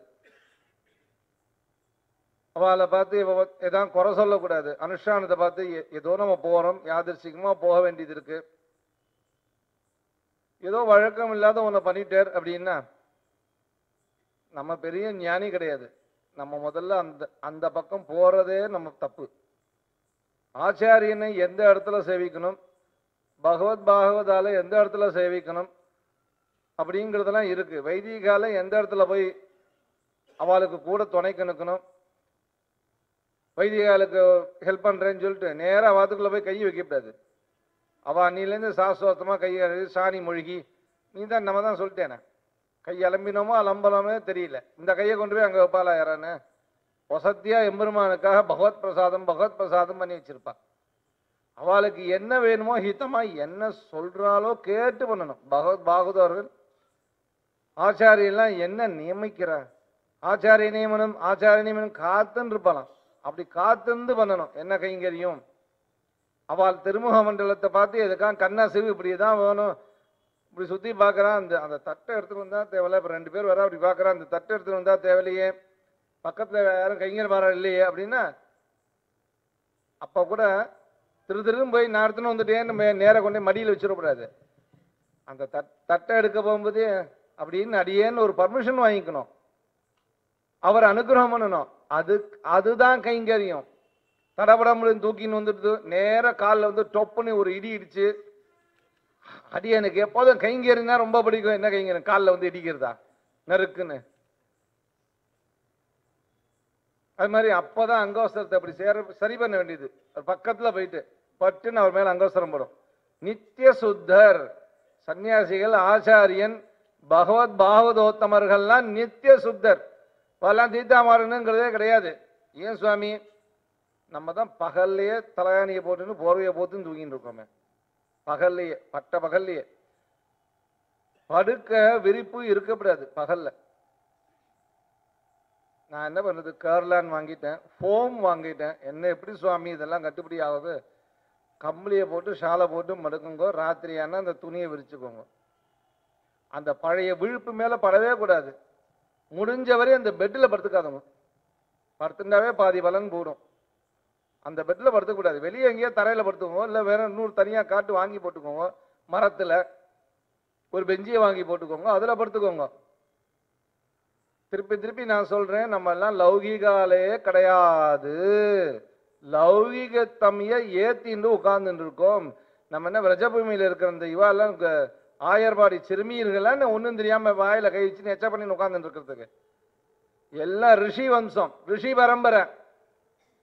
அவளை பார்த்து இவ எதாவது குறை சொல்லக்கூடாது. அனுஷ்டானத்தை பார்த்து ஏதோ நம்ம போறோம். யாதிர்ச்சிகமா போக வேண்டியது இருக்கு. ஏதோ வழக்கம் இல்லாத ஒண்ணு பண்ணிட்டார் அப்படின்னா நம்ம பெரிய ஞானி கிடையாது. நம்ம முதல்ல அந்த அந்த பக்கம் போறதே நம்ம தப்பு. ஆச்சாரியனை எந்த இடத்துல சேவிக்கணும்? பகவத் பாகவதால எந்த இடத்துல சேவிக்கணும்? அப்படிங்கிறதெல்லாம் இருக்கு. வைதிகால எந்த இடத்துல போய் அவளுக்கு கூட துணைக்கு நிற்கணும்? வைதிகாலுக்கு ஹெல்ப் பண்ணுறேன்னு சொல்லிட்டு நேராக வாத்துக்குள்ளே போய் கை வைக்கக்கூடாது அவள் அன்னிலேருந்து சாஸ்வத்தமாக கை சாணி மொழிகி நீ தான் நம்ம தான் சொல்லிட்டேனே கை அலம்பினோமோ அலம்பலாமே தெரியல. இந்த கையை கொண்டு போய் அங்கே வைப்பாளா யாரானே வசத்தியா எம்பெருமானுக்காக பகவத் பிரசாதம் பகவத் பிரசாதம் பண்ணி வச்சிருப்பா. அவளுக்கு என்ன வேணுமோ ஹிதமா என்ன சொல்கிறாளோ கேட்டு பண்ணணும். பகவத் பாகவதர்கள் ஆச்சாரியெல்லாம் என்ன நியமிக்கிறா? ஆச்சாரிய நியமனம் ஆச்சாரிய நியமனம் காத்துன்னு இருப்பாளாம். அப்படி காத்திருந்து பண்ணணும். என்ன கைங்கரியம் அவள் திருமுக மண்டலத்தை பார்த்து எதுக்காக கண்ணாசிவு இப்படி தான் வேணும்? இப்படி சுற்றி பார்க்குறான் அந்த அந்த தட்டை எடுத்துகிட்டு வந்தால் தேவையில்ல. இப்போ ரெண்டு பேர் வர அப்படி பார்க்கறான் அந்த தட்டை எடுத்துகிட்டு வந்தால் தேவையில்லையே. பக்கத்தில் யாரும் கைங்கர் வர இல்லையே அப்படின்னா அப்போ கூட திரு திருன்னு போய் நான் எடுத்துன்னு வந்துட்டேன்னு மே- நேரா கொண்டு மடியில் வச்சிடக்கூடாது அந்த தட் தட்டை எடுக்க போகும்போது அப்படின்னு அடியேன்னு ஒரு பர்மிஷன் வாங்கிக்கணும். அவர் அனுகிரகம் பண்ணணும். அது அதுதான் கைங்கரியம். தடபடமுடன் தூக்கின்னு வந்துட்டு நேர காலில் வந்து டொப்புன்னு ஒரு இடி இடிச்சு அடி எனக்கு எப்போதும் கைங்கரினா ரொம்ப பிடிக்கும். என்ன கைங்கரியம்? காலில் வந்து இடிக்கிறதா? நறுக்குன்னு. அது மாதிரி அப்போதான் அங்கோசரத்தை அப்படி சேர சரி பண்ண வேண்டியது. அது பக்கத்தில் போயிட்டு பட்டுன்னு அவர் மேலே அங்கோசரம் படும். நித்திய சுத்தர் சன்னியாசிகள் ஆச்சாரியன் பகவத் பாகவதோத்தமர்கள்லாம் நித்திய சுத்தர். இப்பெல்லாம் தீத்தாமாறனுங்கிறதே கிடையாது. ஏன் சுவாமி? நம்ம தான் பகல்லையே தலையாணியை போட்டுன்னு போர்வையை போட்டுன்னு தூங்கிட்டு இருக்கோமே. பகல்லையே பட்ட பகல்லையே. படுக்க விரிப்பு இருக்கக்கூடாது பகல்ல. நான் என்ன பண்ணுறது கேர்லான் வாங்கிட்டேன் ஃபோம் வாங்கிட்டேன். என்ன எப்படி சுவாமி இதெல்லாம் கட்டுப்படி ஆகுது? கம்பளியை போட்டு ஷாலை போட்டு மடுக்குங்கோ ராத்திரியானா அந்த துணியை விரிச்சுக்கோங்க. அந்த பழைய விழுப்பு மேலே படவே கூடாது. முடிஞ்சவரை அந்த பெட்டில் படுத்துக்காதவங்க படுத்துட்டாவே பாதி பலன் போடும். அந்த பெட்டில் படுத்துக்கூடாது. வெளியே எங்கேயோ தரையில் படுத்துக்கோங்க. இல்லை வேற இன்னொரு தனியாக காட்டு வாங்கி போட்டுக்கோங்க. மரத்தில் ஒரு பெஞ்சியை வாங்கி போட்டுக்கோங்க. அதில் படுத்துக்கோங்க. திருப்பி திருப்பி நான் சொல்கிறேன் நம்ம எல்லாம் லௌகிகாலே கிடையாது. லௌகிக தம்மைய ஏத்திண்டு உட்கார்ந்துட்டு இருக்கோம். நம்ம என்ன விரஜபூமியில் இருக்கிற அந்த இவாலாம் க- ஆயர்பாடி சிறுமியர்கள்லாம் ஒன்றும் தெரியாமல் வாயில் கை வச்சு எச்சா பண்ணி உட்காந்துட்டு இருக்கிறதுக்கு. எல்லாம் ரிஷி வம்சம் ரிஷி பரம்பரை.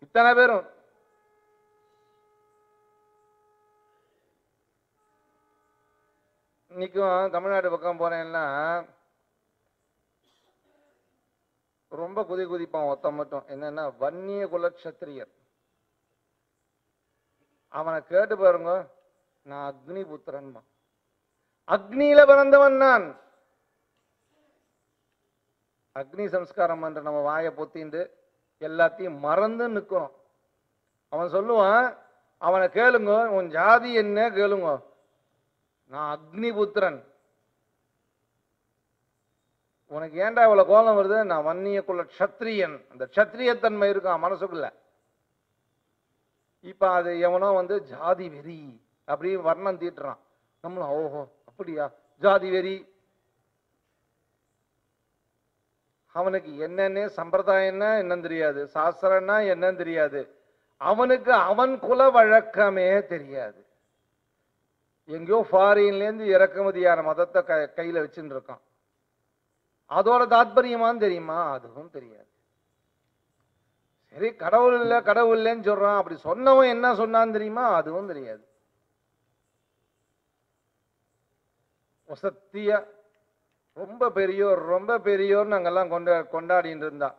இத்தனை பேரும். இன்னைக்கும் தமிழ்நாடு பக்கம் போனேன்னா ரொம்ப குதி குதிப்பான் ஒருத்தன் மட்டும். என்னன்னா வன்னிய குலக்ஷத்திரியர். அவனை கேட்டு பாருங்க நான் அக்னி புத்திரன்மா அக்னியில பிறந்தவன் நான். அக்னி சம்ஸ்காரம் பண்ற நம்ம வாயை பொத்திண்டு எல்லாத்தையும் மறந்து நிற்கிறோம் அவன் சொல்லுவான் அவனை கேளுங்க உன் ஜாதி என்ன கேளுங்க. நான் அக்னி புத்திரன் உனக்கு ஏன்டா இவ்வளவு கோலம் வருது? நான் வன்னியக்குள்ள க்ஷத்ரியன். அந்த க்ஷத்ரியத்தன்மை இருக்கான் மனசுக்குள்ள. இப்ப அது எவனோ வந்து ஜாதி வெறி அப்படி வர்ணம் தீட்டுறான். நம்மளும் ஓஹோ. அப்படியா? ஜாதி வெறி. அவனுக்கு என்னன்னு சம்பிரதாயம்னா என்னன்னு தெரியாது. சாஸ்திரம்னா என்னன்னு தெரியாது. அவனுக்கு அவன் குல வழக்கமே தெரியாது. எங்கேயோ ஃபாரின்ல இருந்து இறக்குமதியான மதத்தை க கையில வச்சுட்டு இருக்கான். அதோட தாத்பரியமான்னு தெரியுமா? அதுவும் தெரியாது. சரி கடவுள் இல்ல கடவுள் இல்லைன்னு சொல்றான். அப்படி சொன்னவன் என்ன சொன்னான்னு தெரியுமா? அதுவும் தெரியாது. வசத்தியா ரொம்ப பெரியோர் ரொம்ப பெரியோர் நாங்கள்லாம் கொண்டா கொண்டாடின்னு இருந்தா.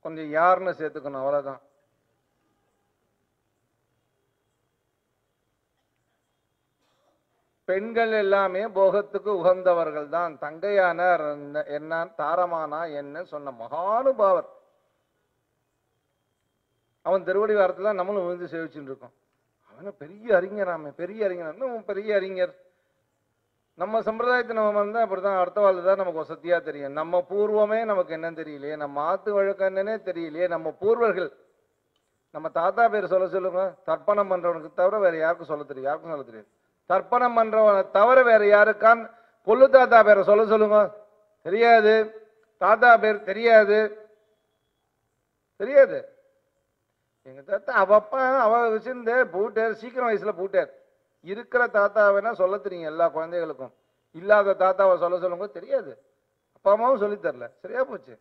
கொஞ்சம் யாருன்னு சேர்த்துக்கணும் அவ்வளவுதான். பெண்கள் எல்லாமே போகத்துக்கு உகந்தவர்கள் தான். தங்கையானார் என்ன- தாரமானா என்ன சொன்ன மகானுபாவர். அவன் திருவடி வாரத்துல நம்மளும் விழுந்து சேவிச்சுட்டு இருக்கோம். அவன பெரிய அறிஞராமே பெரிய அறிஞர். பெரிய அறிஞர். நம்ம சம்பிரதாயத்தை நம்ம வந்து அப்படிதான் அடுத்த வாழ் தான் நமக்கு வசதியாக தெரியும். நம்ம பூர்வமே நமக்கு என்னன்னு தெரியலையே நம்ம ஆத்து வழக்கம் என்னன்னே தெரியலையே நம்ம பூர்வர்கள் நம்ம தாத்தா பேர் சொல்ல சொல்லுங்க. தர்ப்பணம் பண்ணுறவனுக்கு தவிர வேற யாருக்கும் சொல்ல தெரியும் யாருக்கும் சொல்ல தெரியாது. தர்ப்பணம் பண்ணுறவனை தவிர வேற யாருக்கான் கொள்ளு தாத்தா பேரை சொல்ல சொல்லுங்க. தெரியாது. தாத்தா பேர் தெரியாது. தெரியாது. எங்கள் தாத்தா அவப்பா அப்பா அவ வச்சிருந்த பூட்டார் சீக்கிரம் வயசில் பூட்டார் இருக்கிற தாத்தா வேணா சொல்ல தெரியும் எல்லா குழந்தைகளுக்கும்? இல்லாத தாத்தாவை சொல்ல சொல்லுங்க தெரியாது. அப்பா அம்மாவும் சொல்லித் தரல. சரியா போச்சு.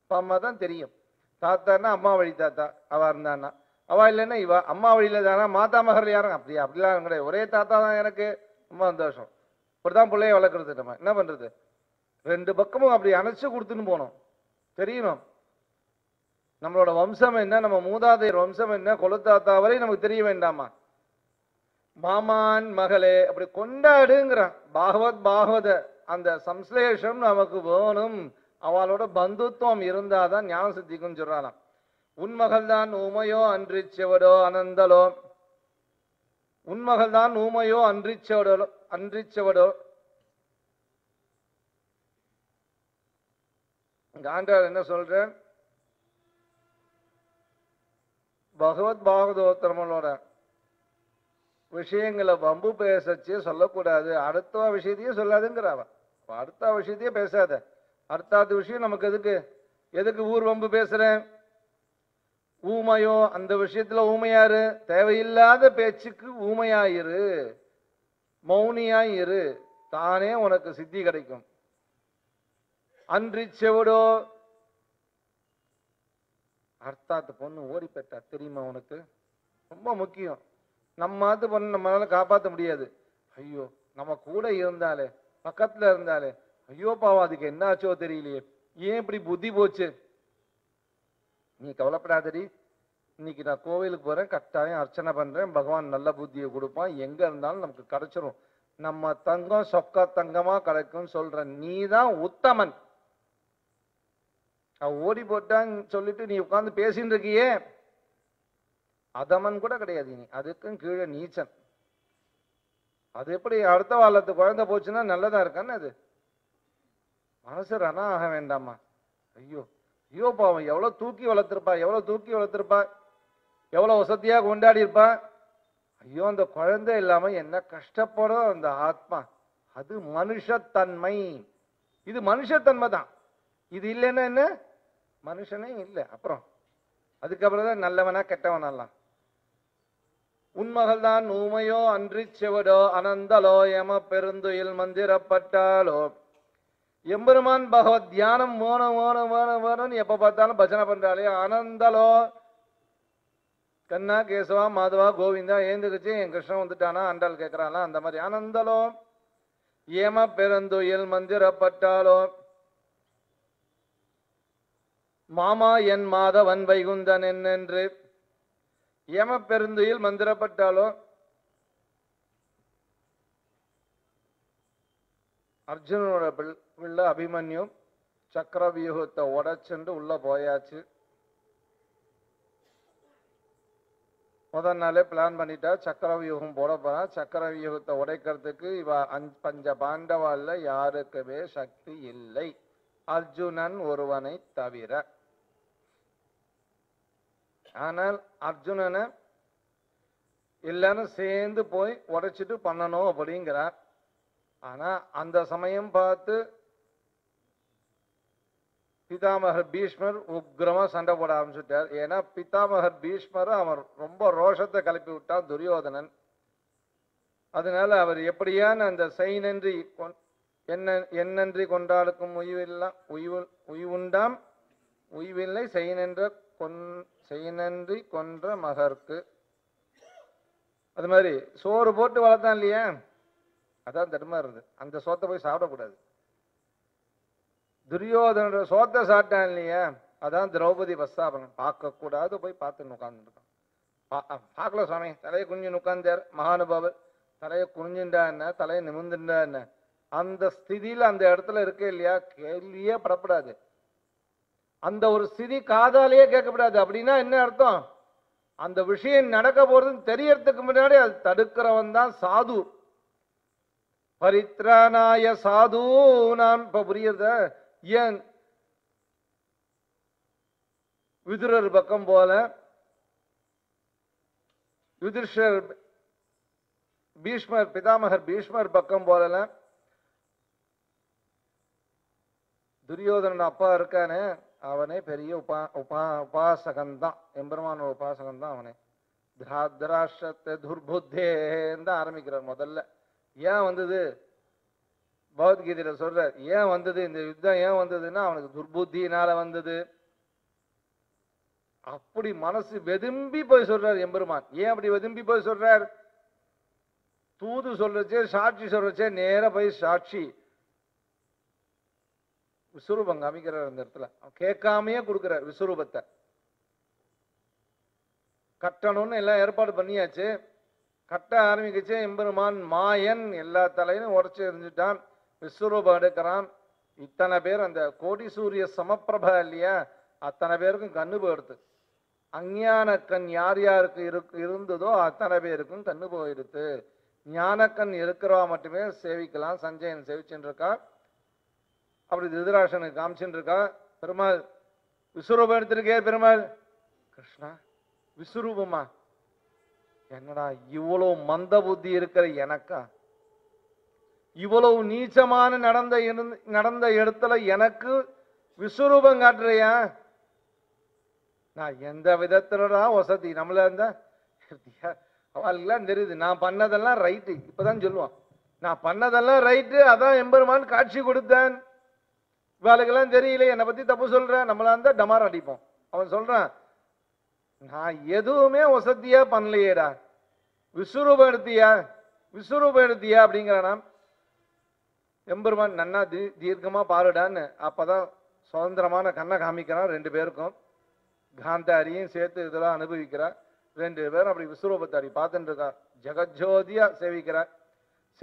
அப்பா அம்மா தான் தெரியும். தாத்தான்னா அம்மா வழி தாத்தா அவா இருந்தான்னா. அவா இல்லைன்னா இவா. அம்மா வழியில் தானா? மாதா மகர் யாரும் அப்படியா அப்படிலாம் கிடையாது. ஒரே தாத்தா தான் எனக்கு. ரொம்ப சந்தோஷம். இப்படிதான் பிள்ளைய வளர்க்குறது நம்ம. என்ன பண்ணுறது ரெண்டு பக்கமும் அப்படி அணைச்சு கொடுத்துன்னு போனோம். தெரியணும். நம்மளோட வம்சம் என்ன? நம்ம மூதாதையர் வம்சம் என்ன? கொலுத்தாத்தா வரை நமக்கு தெரிய வேண்டாமா? மாமான் மகளே அப்படி கொண்டாடுங்கிறான். பாகவத் பாகவத அந்த சம்ஸ்லேஷம் நமக்கு வேணும். அவளோட பந்துத்துவம் இருந்தாதான் ஞான சித்திக்கும் சொல்றானாம் உன்மகள் தான் ஊமையோ அன்றிச்சவடோ அனந்தலோ. உன்மகள் தான் ஊமையோ அன்றிச்சவடோ அன்றிச்சவடோ. இங்க ஆண்டாள் என்ன சொல்ற? பகவத் பாகவதோத்தரமனோட விஷயங்களை வம்பு பேசச்சு சொல்லக்கூடாது. அடுத்த விஷயத்தையே சொல்லாதுங்கிற அவன் அடுத்த விஷயத்தையே பேசாத. அடுத்தாத்து விஷயம் நமக்கு எதுக்கு? எதுக்கு ஊர் வம்பு பேசுறேன்? ஊமையோ அந்த விஷயத்துல ஊமையாரு. தேவையில்லாத பேச்சுக்கு ஊமையாயிரு. மௌனியாயிரு. தானே உனக்கு சித்தி கிடைக்கும். அன்றி செவடோ. அர்த்தாத்து பொண்ணு ஓடி பெற்றா தெரியுமா உனக்கு? ரொம்ப முக்கியம். நம்ம ஆத்து பொண்ணு நம்மளால காப்பாற்ற முடியாது. ஐயோ நம்ம கூட இருந்தாலே பக்கத்துல இருந்தாலே ஐயோ பாவம் அதுக்கு என்ன ஆச்சோ தெரியலையே. ஏன் இப்படி புத்தி போச்சு? நீ கவலைப்படாதடி. இன்னைக்கு நான் கோவிலுக்கு போறேன் கட்டாயம் அர்ச்சனை பண்றேன். பகவான் நல்ல புத்தியை கொடுப்பான். எங்க இருந்தாலும் நமக்கு கிடைச்சிரும். நம்ம தங்கம் சொக்க தங்கமா கிடைக்கும் சொல்ற நீ தான் உத்தமன். அவ ஓடி போட்டான்னு சொல்லிட்டு நீ உட்காந்து பேசின்னு இருக்கியே. அதமன் கூட கிடையாது இனி. அதுக்கும் கீழே நீச்சன். அது எப்படி அடுத்த வாழத்து குழந்தை போச்சுன்னா நல்லதா இருக்கான்னு அது? மனசு ரணம் ஆக வேண்டாமா? ஐயோ ஐயோ பாவம் எவ்வளோ தூக்கி வளர்த்திருப்பா எவ்வளோ தூக்கி வளர்த்துருப்பா எவ்வளோ வசதியாக கொண்டாடி இருப்பா. ஐயோ அந்த குழந்தை இல்லாமல் என்ன கஷ்டப்படும் அந்த ஆத்மா. அது மனுஷத்தன்மை. இது மனுஷத்தன்மை தான். இது இல்லைன்னா என்ன? மனுஷனே இல்லை. அப்புறம் அதுக்கப்புறம் தான் நல்லவனா கெட்டவனெல்லாம் உன்மகள்தான் ஊமையோ அன்றி செவடோ அனந்தலோ எம பெருந்துயில் மந்திரப்பட்டாலோ. எம்பெருமான் பகவத் தியானம் மோன மோன மோன மோனன்னு எப்ப பார்த்தாலும் பஜனை பண்றாளே. அனந்தலோ. கண்ணா கேசவா மாதவா கோவிந்தா ஏந்துக்குச்சு என் கிருஷ்ணன் வந்துட்டானா அண்டால் கேட்கறாளா அந்த மாதிரி. ஆனந்தலோ ஏம பெருந்துயில் மந்திரப்பட்டாலோ. மாமா என் மாதவன் வைகுந்தன் என்னென்று. ஏம பெருந்துயில் மந்திரப்பட்டாலும் அர்ஜுனனோட பிள்- பிள்ளை அபிமன்யு சக்கரவியூகத்தை உடைச்சுண்டு உள்ள போயாச்சு. முதல் நாளே பிளான் பண்ணிட்டா சக்கரவியூகம் போட போறா. சக்கரவியூகத்தை உடைக்கிறதுக்கு இவ அஞ்சு பஞ்ச பாண்டவால்ல யாருக்குமே சக்தி இல்லை. அர்ஜுனன் ஒருவனை தவிர. ஆனால் அர்ஜுனனை எல்லாரும் சேர்ந்து போய் உடைச்சிட்டு பண்ணணும் அப்படிங்கிறார். ஆனால் அந்த சமயம் பார்த்து பிதாமகர் பீஷ்மர் உக்ரமாக சண்டை போட ஆரம்பிச்சுட்டார். ஏன்னா பிதாமகர் பீஷ்மர் அவர் ரொம்ப ரோஷத்தை கிளப்பி விட்டான் துரியோதனன். அதனால அவர் எப்படியான அந்த செய்நன்றி கொன்- என்ன என்னன்றி கொண்டாடுக்கும் உய்வில்லாம் உய்வு உய்வுண்டாம்? உய்வில்லை செய்நென்ற கொன் செய்நன்றி கொன்ற மகர்க்கு அது மாதிரி சோறு போட்டு வளர்த்தான் இல்லையா? அதான் தடுமாறுது அந்த சோத்தை போய் சாப்பிடக்கூடாது. துரியோதனோட சோத்தை சாப்பிட்டான் இல்லையா? அதான் திரௌபதி பஸ்தாபனம் பார்க்கக்கூடாது போய் பார்த்துன்னு உட்காந்துருக்கான் பார்க்கல சுவாமி. தலையை குனிஞ்சு உட்காந்தார் மகானுபாவர். தலையை குனிஞ்சுண்டா என்ன? தலையை நிமிர்ந்துண்டா என்ன? அந்த ஸ்திதியில அந்த இடத்துல இருக்க இல்லையா? கேள்வியே படப்படாது. அந்த ஒரு சிரி காதாலேயே கேட்கப்படாது. அப்படின்னா என்ன அர்த்தம்? அந்த விஷயம் நடக்க போறதுன்னு தெரியறதுக்கு முன்னாடி அது தடுக்கிறவன் தான் சாது. பரித்ராணாய சாது நான். இப்ப புரியுத? ஏன்? விதுரர் பக்கம் போல. யுதிர்ஷர் பீஷ்மர் பிதாமகர் பீஷ்மர் பக்கம் போல துரியோதனன் அப்பா இருக்கானே. அவனே பெரிய உபா உபா உபாசகன்தான். எம்பெருமான தான் அவனே. திராஷ்டத்தை துர்புத்தேன்னு தான் ஆரம்பிக்கிறார் முதல்ல. ஏன் வந்தது? பகவத்கீதையில சொல்றார் ஏன் வந்தது? இந்த யுத்தம் ஏன் வந்ததுன்னா அவனுக்கு துர்புத்தியினால வந்தது. அப்படி மனசு வெதும்பி போய் சொல்றார் எம்பெருமான். ஏன் அப்படி வெதும்பி போய் சொல்றார்? தூது சொல்றச்சே சாட்சி சொல்றச்சே நேர போய் சாட்சி. விஸ்வரூபம் காமிக்கிறார் அந்த இடத்துல. அவன் கேட்காமையே கொடுக்குறார் விஸ்வரூபத்தை கட்டணும்னு எல்லாம் ஏற்பாடு பண்ணியாச்சு. கட்ட ஆரம்பிக்கச்சே. எம்பெருமான் மாயன் எல்லா தலையும் உடச்சி எறிஞ்சிட்டான். விஸ்வரூபம் எடுக்கிறான். இத்தனை பேர் அந்த கோடி சூரிய சமப்பிரபா இல்லையா? அத்தனை பேருக்கும் கண்ணு போயிடுது. அஞ்ஞான கண் யார் யாருக்கு இருக்கு இருந்ததோ அத்தனை பேருக்கும் கண்ணு போயிடுது. ஞானக்கண் இருக்கிறவா மட்டுமே சேவிக்கலாம். சஞ்சயன் சேவிச்சுட்டு இருக்கான் அப்படி திருதராஷனுக்கு காமிச்சுட்டு இருக்கா பெருமாள் விஸ்வரூபம் எடுத்திருக்கே பெருமாள். கிருஷ்ணா விஸ்வரூபமா? என்னடா இவ்வளவு மந்த புத்தி இருக்கிற எனக்கா? இவ்வளவு நீச்சமான நடந்த நடந்த இடத்துல எனக்கு விஸ்வரூபம் காட்டுறியா? நான் எந்த விதத்துலடா வசதி? நம்மள இருந்தா அவளுக்கெல்லாம் தெரியுது. நான் பண்ணதெல்லாம் ரைட்டு. இப்பதான் சொல்லுவான். நான் பண்ணதெல்லாம் ரைட்டு. அதான் எம்பெருமான் காட்சி கொடுத்தேன். வேலைக்கெல்லாம் தெரியல என்னை பற்றி தப்பு சொல்கிறேன் நம்மளா இருந்தால் டமார் அடிப்போம். அவன் சொல்கிறான் நான் எதுவுமே வசதியா பண்ணலையேடா. விஸ்வரூபம் எடுத்தியா விஸ்வரூபம் எடுத்தியா அப்படிங்கிறானா எம்பெருமான் நன்னா தீ தீர்க்கமாக பாருடான்னு. அப்பதான் சுதந்திரமான கண்ணை காமிக்கிறான் ரெண்டு பேருக்கும். காந்தாரியும் சேர்த்து இதெல்லாம் அனுபவிக்கிறா. ரெண்டு பேரும் அப்படி விஸ்வரூபத்தாரி பார்த்துட்டு இருக்கா. ஜெகஜோதியாக சேவிக்கிறா.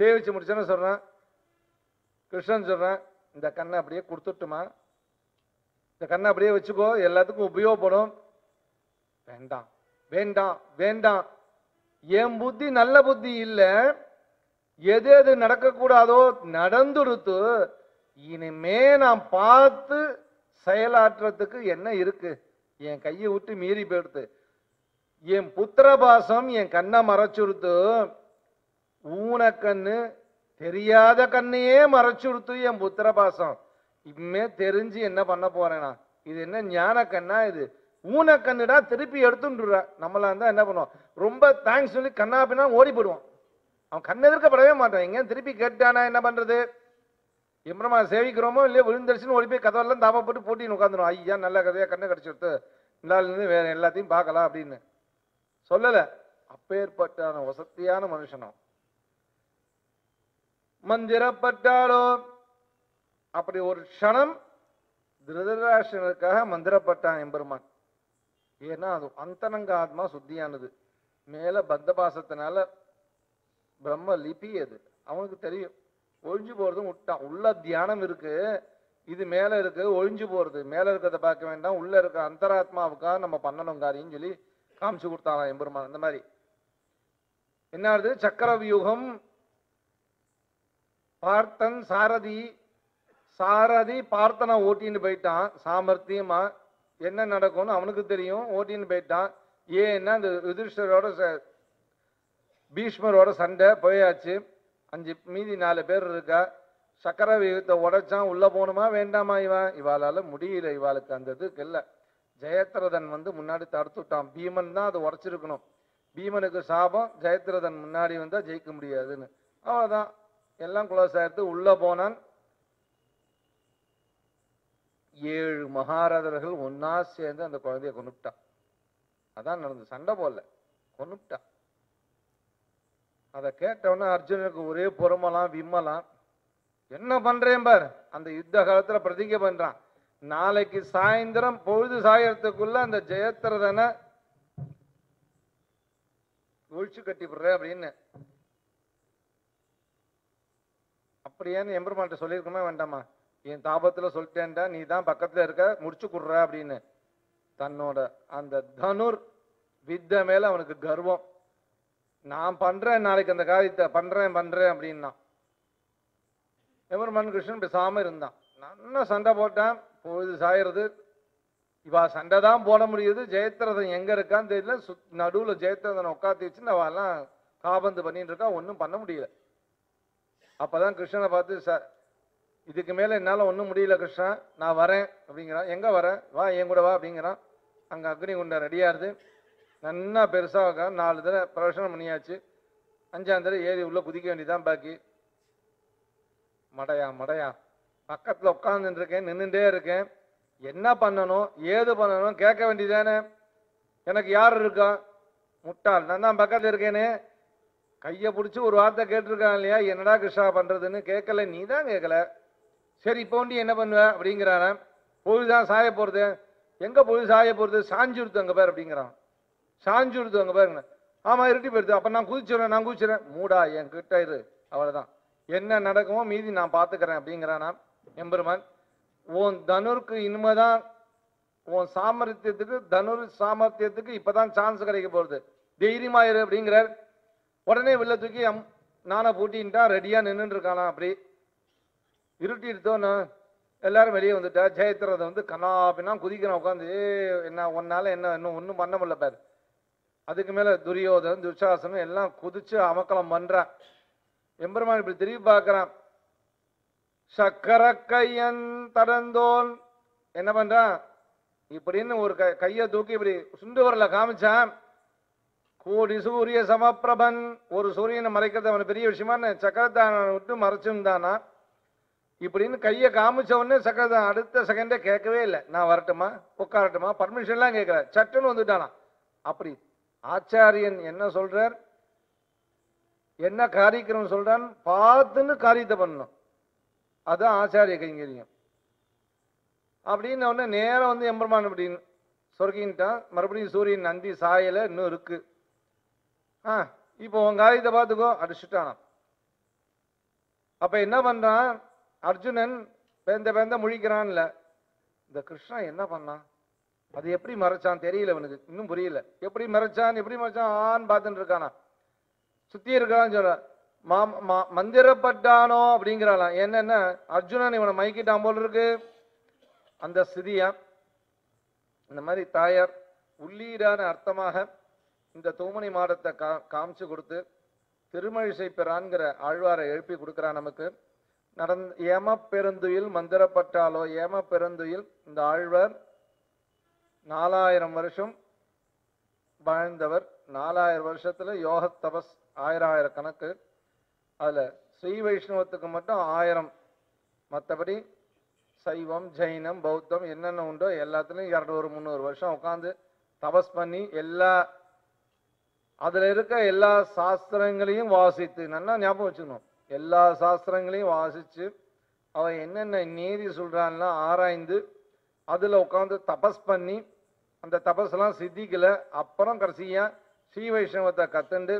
சேவிச்சு முடிச்சோன்னு சொல்கிறேன் கிருஷ்ணன் சொல்கிறேன் இந்த கண்ணை அப்படியே கொடுத்துட்டுமா? இந்த கண்ணை அப்படியே வச்சுக்கோ எல்லாத்துக்கும் உபயோகப்படும். வேண்டாம் வேண்டாம் வேண்டாம். என் புத்தி நல்ல புத்தி இல்லை. எது எது நடக்கக்கூடாதோ நடந்துடுத்து இனிமே நான் பார்த்து செயலாற்றுறதுக்கு என்ன இருக்கு? என் கையை விட்டு மீறி போயிடுத்து. என் புத்திரபாசம் என் கண்ணை மறைச்சுடுத்து ஊனக்கண்ணு தெரியாத கண்ணையே மறைச்சுடுத்து என் புத்திர பாசம் இனிமே தெரிஞ்சு என்ன பண்ண போறேனா? இது என்ன ஞான கண்ணா இது? ஊனக்கண்ணுடா திருப்பி எடுத்துட்டுற நம்மளா இருந்தா என்ன பண்ணுவோம்? ரொம்ப தேங்க்ஸ் சொல்லி கண்ணா பின்னா ஓடி போடுவான் அவன் கண்ணை எதிர்க்கப்படவே மாட்டான். எங்கேயும் திருப்பி கேட்டானா என்ன பண்றது? எம்பரமா சேவிக்கிறோமோ இல்லையோ விழுந்துருச்சுன்னு ஓடி போய் கதவெல்லாம் தாபா போட்டு போட்டின்னு உட்காந்துரும். ஐயா நல்ல கதையா கண்ணை கடிச்சுடுத்து இருந்து வேற எல்லாத்தையும் பார்க்கலாம் அப்படின்னு. சொல்லலை. அப்பேற்பட்டான வசதியான மனுஷனும் மந்திரப்பட்டாலோ? அப்படி ஒரு க்ஷணம் திருதராஷனுக்காக மந்திரப்பட்டான் எம்பெருமான். ஏன்னா அது அந்தரங்க ஆத்மா சுத்தியானது. மேல பந்தபாசத்தினால பிரம்ம லிபி அது. அவனுக்கு தெரியும். ஒழிஞ்சு போறதும் விட்டான் உள்ள தியானம் இருக்கு. இது மேல இருக்கு ஒழிஞ்சு போறது. மேல இருக்கிறத பார்க்க வேண்டாம். உள்ள இருக்க அந்தராத்மாவுக்காக நம்ம பண்ணணும் காரியம் சொல்லி காமிச்சு கொடுத்தானா எம்பெருமான். அந்த மாதிரி. என்ன ஆகுது? சக்கர வியூகம் பார்த்தன் சாரதி சாரதி பார்த்தனை ஓட்டின்னு போயிட்டான். சாமர்த்தியமா என்ன நடக்கும்னு அவனுக்கு தெரியும். ஓட்டின்னு போயிட்டான். ஏன்னா அந்த யுதிஷ்டரோட ச- பீஷ்மரோட சண்டை போயாச்சு. அஞ்சு மீதி நாலு பேர் இருக்கா. சக்கர வியூகத்தை உடைச்சான். உள்ள போகணுமா வேண்டாமா இவன்? இவாளால முடியல. இவாளுக்கு அந்த இதுக்கு இல்லை. ஜெயத்ரதன் வந்து முன்னாடி தடுத்துட்டான் பீமன் தான் அதை உடைச்சிருக்கணும். பீமனுக்கு சாபம் ஜெயத்ரதன் முன்னாடி வந்தா ஜெயிக்க முடியாதுன்னு. அவதான் எல்லாம் குலோஸ் ஆயிடுத்து உள்ள போனான். ஏழு மகாராதர்கள் ஒன்னா சேர்ந்து அந்த குழந்தைய கொன்னுட்டான். அதான் நடந்து சண்டை போடல. கொண்டுட்டான் அதை கேட்டவொன்னே அர்ஜுனனுக்கு ஒரே பொறுமலாம் விம்மலாம். என்ன பண்றேன் பார்? அந்த யுத்த காலத்துல பிரதிங்க பண்றான். நாளைக்கு சாயந்தரம் பொழுது சாயறதுக்குள்ள அந்த ஜெயத்ரதனை ஒழிச்சு கட்டி விடுறேன் அப்படின்னு. அப்படியேன்னு எம்பெருமான்ட்ட சொல்லியிருக்கோமே வேண்டாமா? என் தாபத்துல சொல்லிட்டேன்டா நீ தான் பக்கத்துல இருக்க முடிச்சு குடுற அப்படின்னு. தன்னோட அந்த தனுர் வித்த மேல அவனுக்கு கர்வம். நான் பண்றேன் நாளைக்கு அந்த காரியத்தை பண்றேன் பண்றேன் அப்படின்னா. எம்பெருமான் கிருஷ்ணன் பேசாமல் இருந்தான். நல்லா சண்டை போட்டேன்? பொழுது சாயறது. இவா சண்டை தான் போட முடியுது. ஜெயத்ரதன் எங்க இருக்கான்னு தெரியல. சுத் நடுவுல ஜெயத்ரதனை உட்காந்து வச்சு அவெல்லாம் காபந்து பண்ணிட்டு இருக்கா. ஒன்றும் பண்ண முடியல. அப்போதான் கிருஷ்ணனை பார்த்து சார் இதுக்கு மேலே என்னால் ஒன்றும் முடியல கிருஷ்ணா நான் வரேன் அப்படிங்கிறான். எங்கே வரேன் வா என் கூட வா அப்படிங்கிறான். அங்கே அக்னி குண்டம் ரெடியாகுது. நன்னா பெருசாக நாலு தடவை பிரவேசனம் பண்ணியாச்சு. அஞ்சாம் தடவை ஏறி உள்ளே குதிக்க வேண்டியதான் பாக்கி. மடையா மடையா பக்கத்தில் உட்காந்துருக்கேன் நின்றுட்டே இருக்கேன். என்ன பண்ணணும்? ஏது பண்ணணும்? கேட்க வேண்டியதானே எனக்கு யார் இருக்கா? முட்டாள். நான் தான் பக்கத்தில் இருக்கேனே. கையை பிடிச்சி ஒரு வார்த்தை கேட்டிருக்கான் இல்லையா? என்னடா கிருஷ்ணா பண்ணுறதுன்னு கேட்கல. நீ தான் கேட்கல. சரி இப்போ நீ என்ன பண்ணுவ அப்படிங்கிறான பொழுதுதான் சாய போகிறது எங்கே பொழுது சாய போறது? சாஞ்சுடுத்து அங்கே பேர் அப்படிங்கிறான். சாஞ்சுடுத்து அங்கே பாருங்க. ஆமாம் இருட்டி போயிடுது அப்போ நான் குதிச்சிடுறேன் நான் குதிச்சிடுறேன் மூடா என் கிட்ட இரு. அவ்வளவுதான். என்ன நடக்குமோ மீதி நான் பார்த்துக்கிறேன் அப்படிங்கிறானா எம்பெருமான். உன் தனுருக்கு இனிமேதான் உன் சாமர்த்தியத்துக்கு தனுர் சாமர்த்தியத்துக்கு இப்பதான் சான்ஸ் கிடைக்க போகிறது தைரியமாயிரு அப்படிங்கிறார். உடனே வெளில தூக்கி அம் நானை பூட்டின்ட்டா ரெடியாக நின்னுட்டு இருக்கானா அப்படி இருட்டிடுத்தோன்னு எல்லாரும் வெளியே வந்துட்டா ஜெயத்திரதை வந்து கண்ணாப்பின்னா குதிக்கிறான் உட்காந்து ஏ என்ன உன்னால என்ன இன்னும் ஒன்றும் பண்ண முடியல பாரு. அதுக்கு மேலே துரியோதன் துர்சாசனம் எல்லாம் குதிச்சு அமக்கலம் பண்ணுறான் எம்பெருமான் இப்படி திரும்பி பார்க்குறான். சக்கர கையன் தடந்தோன் என்ன பண்ணுறான் இப்படின்னு ஒரு கை கையை தூக்கி இப்படி சுண்டு வரல காமிச்சான். கோடி சூரிய சமப்பிரபன். ஒரு சூரியனை மறைக்கிறது அவனுக்கு பெரிய விஷயமா சக்கரத்தான விட்டு மறைச்சிருந்தானா இப்படின்னு கையை காமிச்ச உடனே சக்கரதான் அடுத்த செகண்டே கேட்கவே இல்லை. நான் வரட்டுமா? உட்காரட்டுமா? பர்மிஷன்லாம் கேட்கல. சட்டுன்னு வந்துட்டானா. அப்படி ஆச்சாரியன் என்ன சொல்றார்? என்ன காரியக்கிரம் சொல்றான்? பார்த்துன்னு காரியத்தை பண்ணணும். அதுதான் ஆச்சாரிய கைங்கரியம். அப்படின்னு உடனே நேரம் வந்து எம்பெருமான் அப்படின்னு சொர்க்கின்ட்டான் மறுபடியும் சூரியன் நந்தி சாயலை இன்னும் இருக்குது ஆ இப்போ உன் காரியத்தை பார்த்துக்கோ அடிச்சுட்டானா அப்ப என்ன பண்றான்? அர்ஜுனன் பெந்த பேந்த முழிக்கிறான்ல. இந்த கிருஷ்ணன் என்ன பண்ணான்? அது எப்படி மறைச்சான் தெரியல அவனுக்கு இன்னும் புரியல. எப்படி மறைச்சான் எப்படி மறைச்சான் ஆன்னு பார்த்துட்டு இருக்கானா. சுத்தி இருக்கான்னு சொல்ல மா- மா- மந்திரப்பட்டானோ அப்படிங்கிறாளாம். என்னென்ன? அர்ஜுனன் இவனை மயக்கிட்டான் போல் இருக்கு. அந்த ஸ்திதியா இந்த மாதிரி தாயார் உள்ளீடான அர்த்தமாக இந்த தூமணி மாடத்தை கா காமிச்சு கொடுத்து திருமழிசை பெறான்கிற ஆழ்வாரை எழுப்பி கொடுக்குறா நமக்கு. நடந் ஏம பெருந்துயில் மந்திரப்பட்டாலோ ஏம பெருந்துயில் இந்த ஆழ்வார் நாலாயிரம் வருஷம் வாழ்ந்தவர். நாலாயிரம் வருஷத்துல யோக தபஸ் ஆயிரம் ஆயிரம் கணக்கு அதுல ஸ்ரீ வைஷ்ணவத்துக்கு மட்டும் ஆயிரம். மற்றபடி சைவம் ஜெயினம் பௌத்தம் என்னென்ன உண்டோ எல்லாத்துலயும் இரநூறு முந்நூறு வருஷம் உட்காந்து தபஸ் பண்ணி எல்லா அதில் இருக்க எல்லா சாஸ்திரங்களையும் வாசித்து நல்லா ஞாபகம் வச்சுக்கணும். எல்லா சாஸ்திரங்களையும் வாசித்து அவன் என்னென்ன நீதி சொல்றான்லாம் ஆராய்ந்து அதில் உட்காந்து தபஸ் பண்ணி அந்த தபஸ்லாம் சித்திக்கலை. அப்புறம் கடைசியாக ஸ்ரீ வைஷ்ணவத்தை கத்துண்டு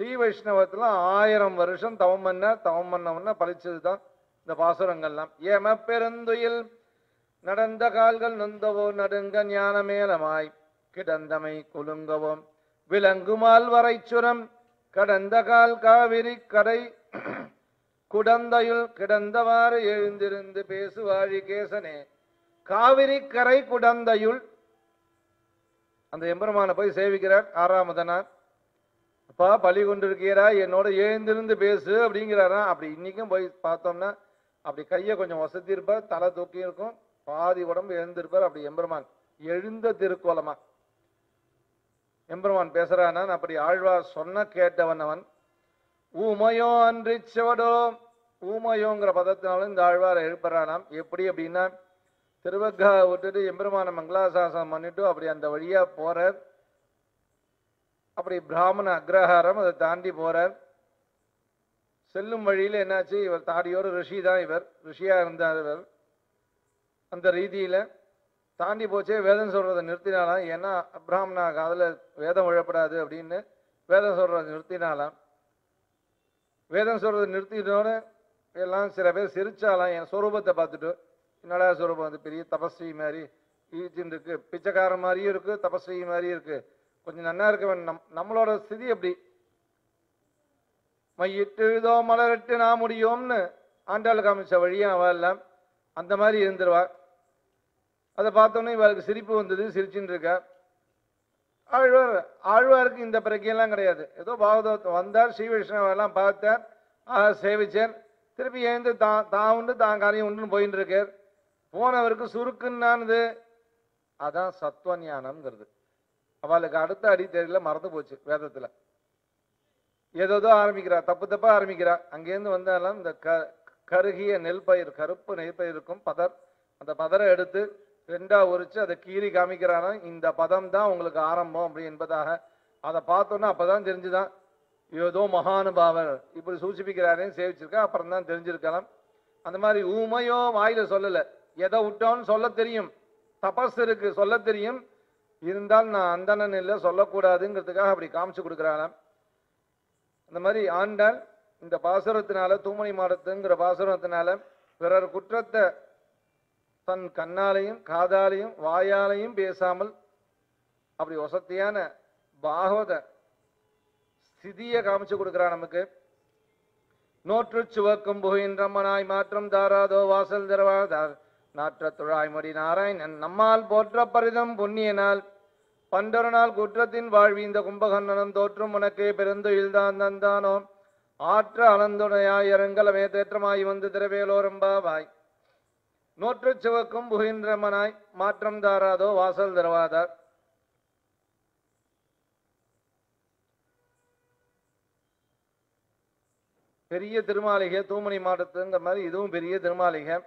ஸ்ரீ வைஷ்ணவத்தில் ஆயிரம் வருஷம் தவம் பண்ண தவம் பண்ணவன பழிச்சது தான் இந்த பாசுரங்கள்லாம். ஏம பெருந்துயில் நடந்த கால்கள் நொந்தவோ நடுங்க ஞானமேலமாய் கிடந்தமை குலுங்கவும் விலங்குமால் வரைச்சுரம். கடந்த கால் காவிரி கடை குடந்தையுள் கிடந்தவாறு எழுந்திருந்து பேசுவாழி கேசனே. காவிரி கரை குடந்தையுள். அந்த எம்பெருமானை போய் சேவிக்கிறார் ஆறாமதனார். அப்பா பழி கொண்டிருக்கிறா என்னோட எழுந்திருந்து பேசு அப்படிங்கிறாரா அப்படி இன்னைக்கும் போய் பார்த்தோம்னா அப்படி கையை கொஞ்சம் வசதி இருப்பார் தலை தூக்கி இருக்கும் பாதி உடம்பு எழுந்திருப்பார். அப்படி எம்பெருமான் எழுந்த திருக்கோலமா. எம்பெருமான் பேசுறானா? அப்படி ஆழ்வார் சொன்ன கேட்டவன் அவன். ஊமையோ அன்றி செவடோ ஊமையோங்கிற பதத்தினாலும் இந்த ஆழ்வாரை எழுப்புறானாம். எப்படி அப்படின்னா திருவக்கா விட்டுட்டு எம்பெருமான மங்களாசாசனம் பண்ணிட்டு அப்படி அந்த வழியா போறார். அப்படி பிராமண அக்ரஹாரம் அதை தாண்டி போறார். செல்லும் வழியில என்னாச்சு? இவர் தாடியோர் ரிஷி தான் இவர். ரிஷியா இருந்தார் இவர். அந்த ரீதியில தாண்டி போச்சே வேதம் சொல்கிறத நிறுத்தினாலாம். ஏன்னா பிராமணா காதில் வேதம் விழப்படாது அப்படின்னு வேதம் சொல்கிறத நிறுத்தினாலாம். வேதம் சொல்கிறத நிறுத்தினோட எல்லாம் சில பேர் சிரிச்சாலாம். என் சுரூபத்தை பார்த்துட்டு என்னடா சொரூபம்? வந்து பெரிய தபஸ்வி மாதிரி. ஈச்சின்னு இருக்கு. பிச்சைக்காரன் மாதிரியும் இருக்கு தபஸ்வி மாதிரியும் இருக்கு. கொஞ்சம் நன்னா இருக்க நம் நம்மளோட ஸ்திதி எப்படி மையிட்டு இதோ மலரிட்டு நான் முடியும்னு ஆண்டாள் காமிச்ச வழியும் அவ எல்லாம் அந்த மாதிரி இருந்துருவா. அதை பார்த்தோன்னே இவளுக்கு சிரிப்பு வந்தது சிரிச்சுன்னு இருக்கா. ஆழ்வார் ஆழ்வாருக்கு இந்த பிரக்கையெல்லாம் கிடையாது. ஏதோ பாகவதத்தை வந்தார் ஸ்ரீ வைஷ்ணவெல்லாம் பார்த்தார். சேவிச்சார். திருப்பி எழுந்து தான் தான் உண்டு தான் காரியம் உண்டுன்னு போயின்னு இருக்கார் போனவருக்கு சுருக்குன்னானது. அதான் சத்வ ஞானம்ங்கிறது அவளுக்கு அடுத்த அடி தெரியல மறந்து போச்சு வேதத்தில். ஏதோதோ ஆரம்பிக்கிறா தப்பு தப்பாக ஆரம்பிக்கிறா. அங்கேருந்து வந்தாலும் இந்த க கருகிய நெல் பயிர் கருப்பு நெல் பயிர் இருக்கும் பதர். அந்த பதரை எடுத்து ரெண்டா உரிச்சு அதை கீறி காமிக்கிறானா? இந்த பதம் தான் உங்களுக்கு ஆரம்பம் அப்படி என்பதாக அதை பார்த்தோன்னா அப்பதான் தெரிஞ்சுதான். ஏதோ மகானுபாவர் இப்படி சூசிப்பிக்கிறாரேன்னு சேவிச்சிருக்கா அப்புறம் தான் தெரிஞ்சிருக்கலாம். அந்த மாதிரி ஊமையோ வாயில சொல்லல. எதை விட்டோன்னு சொல்ல தெரியும். தபஸ் இருக்கு சொல்ல தெரியும். இருந்தால் நான் அந்தணன் இல்லை சொல்லக்கூடாதுங்கிறதுக்காக அப்படி காமிச்சு கொடுக்குறாளாம் அந்த மாதிரி ஆண்டாள் இந்த பாசுரத்தினால தூமணி மாடத்துங்கிற பாசுரத்தினால பிறர் குற்றத்தை தன் கண்ணாலையும் காதாலையும் வாயாலையும் பேசாமல் அப்படி வசத்தியான பாகவத ஸ்திதியை காமிச்சு கொடுக்குறா நமக்கு. நோற்று சுவக்கும் புகின்றம்மனாய் மாற்றம் தாராதோ வாசல் திறவாதார் நாற்ற துழாய்மொழி நாராயணன் நம்மால் போற்ற பரிதம் புண்ணியனால். பண்டொரு நாள் குற்றத்தின் வாழ்வி இந்த கும்பகர்ணனம் தோற்றும் உனக்கே பெருந்துயில்தான் தந்தானோ. ஆற்ற அலந்துணையாய் இறங்கலமே தேற்றமாய் வந்து திரவேலோரம்பாவாய் நோற்றுச் சிவக்கும் புகின்றமனாய் மாற்றம் தாராதோ வாசல் தருவாதார். பெரிய திருமாளிகை தூமணி மாவட்டத்துங்கிற மாதிரி இதுவும் பெரிய திருமாளிகை.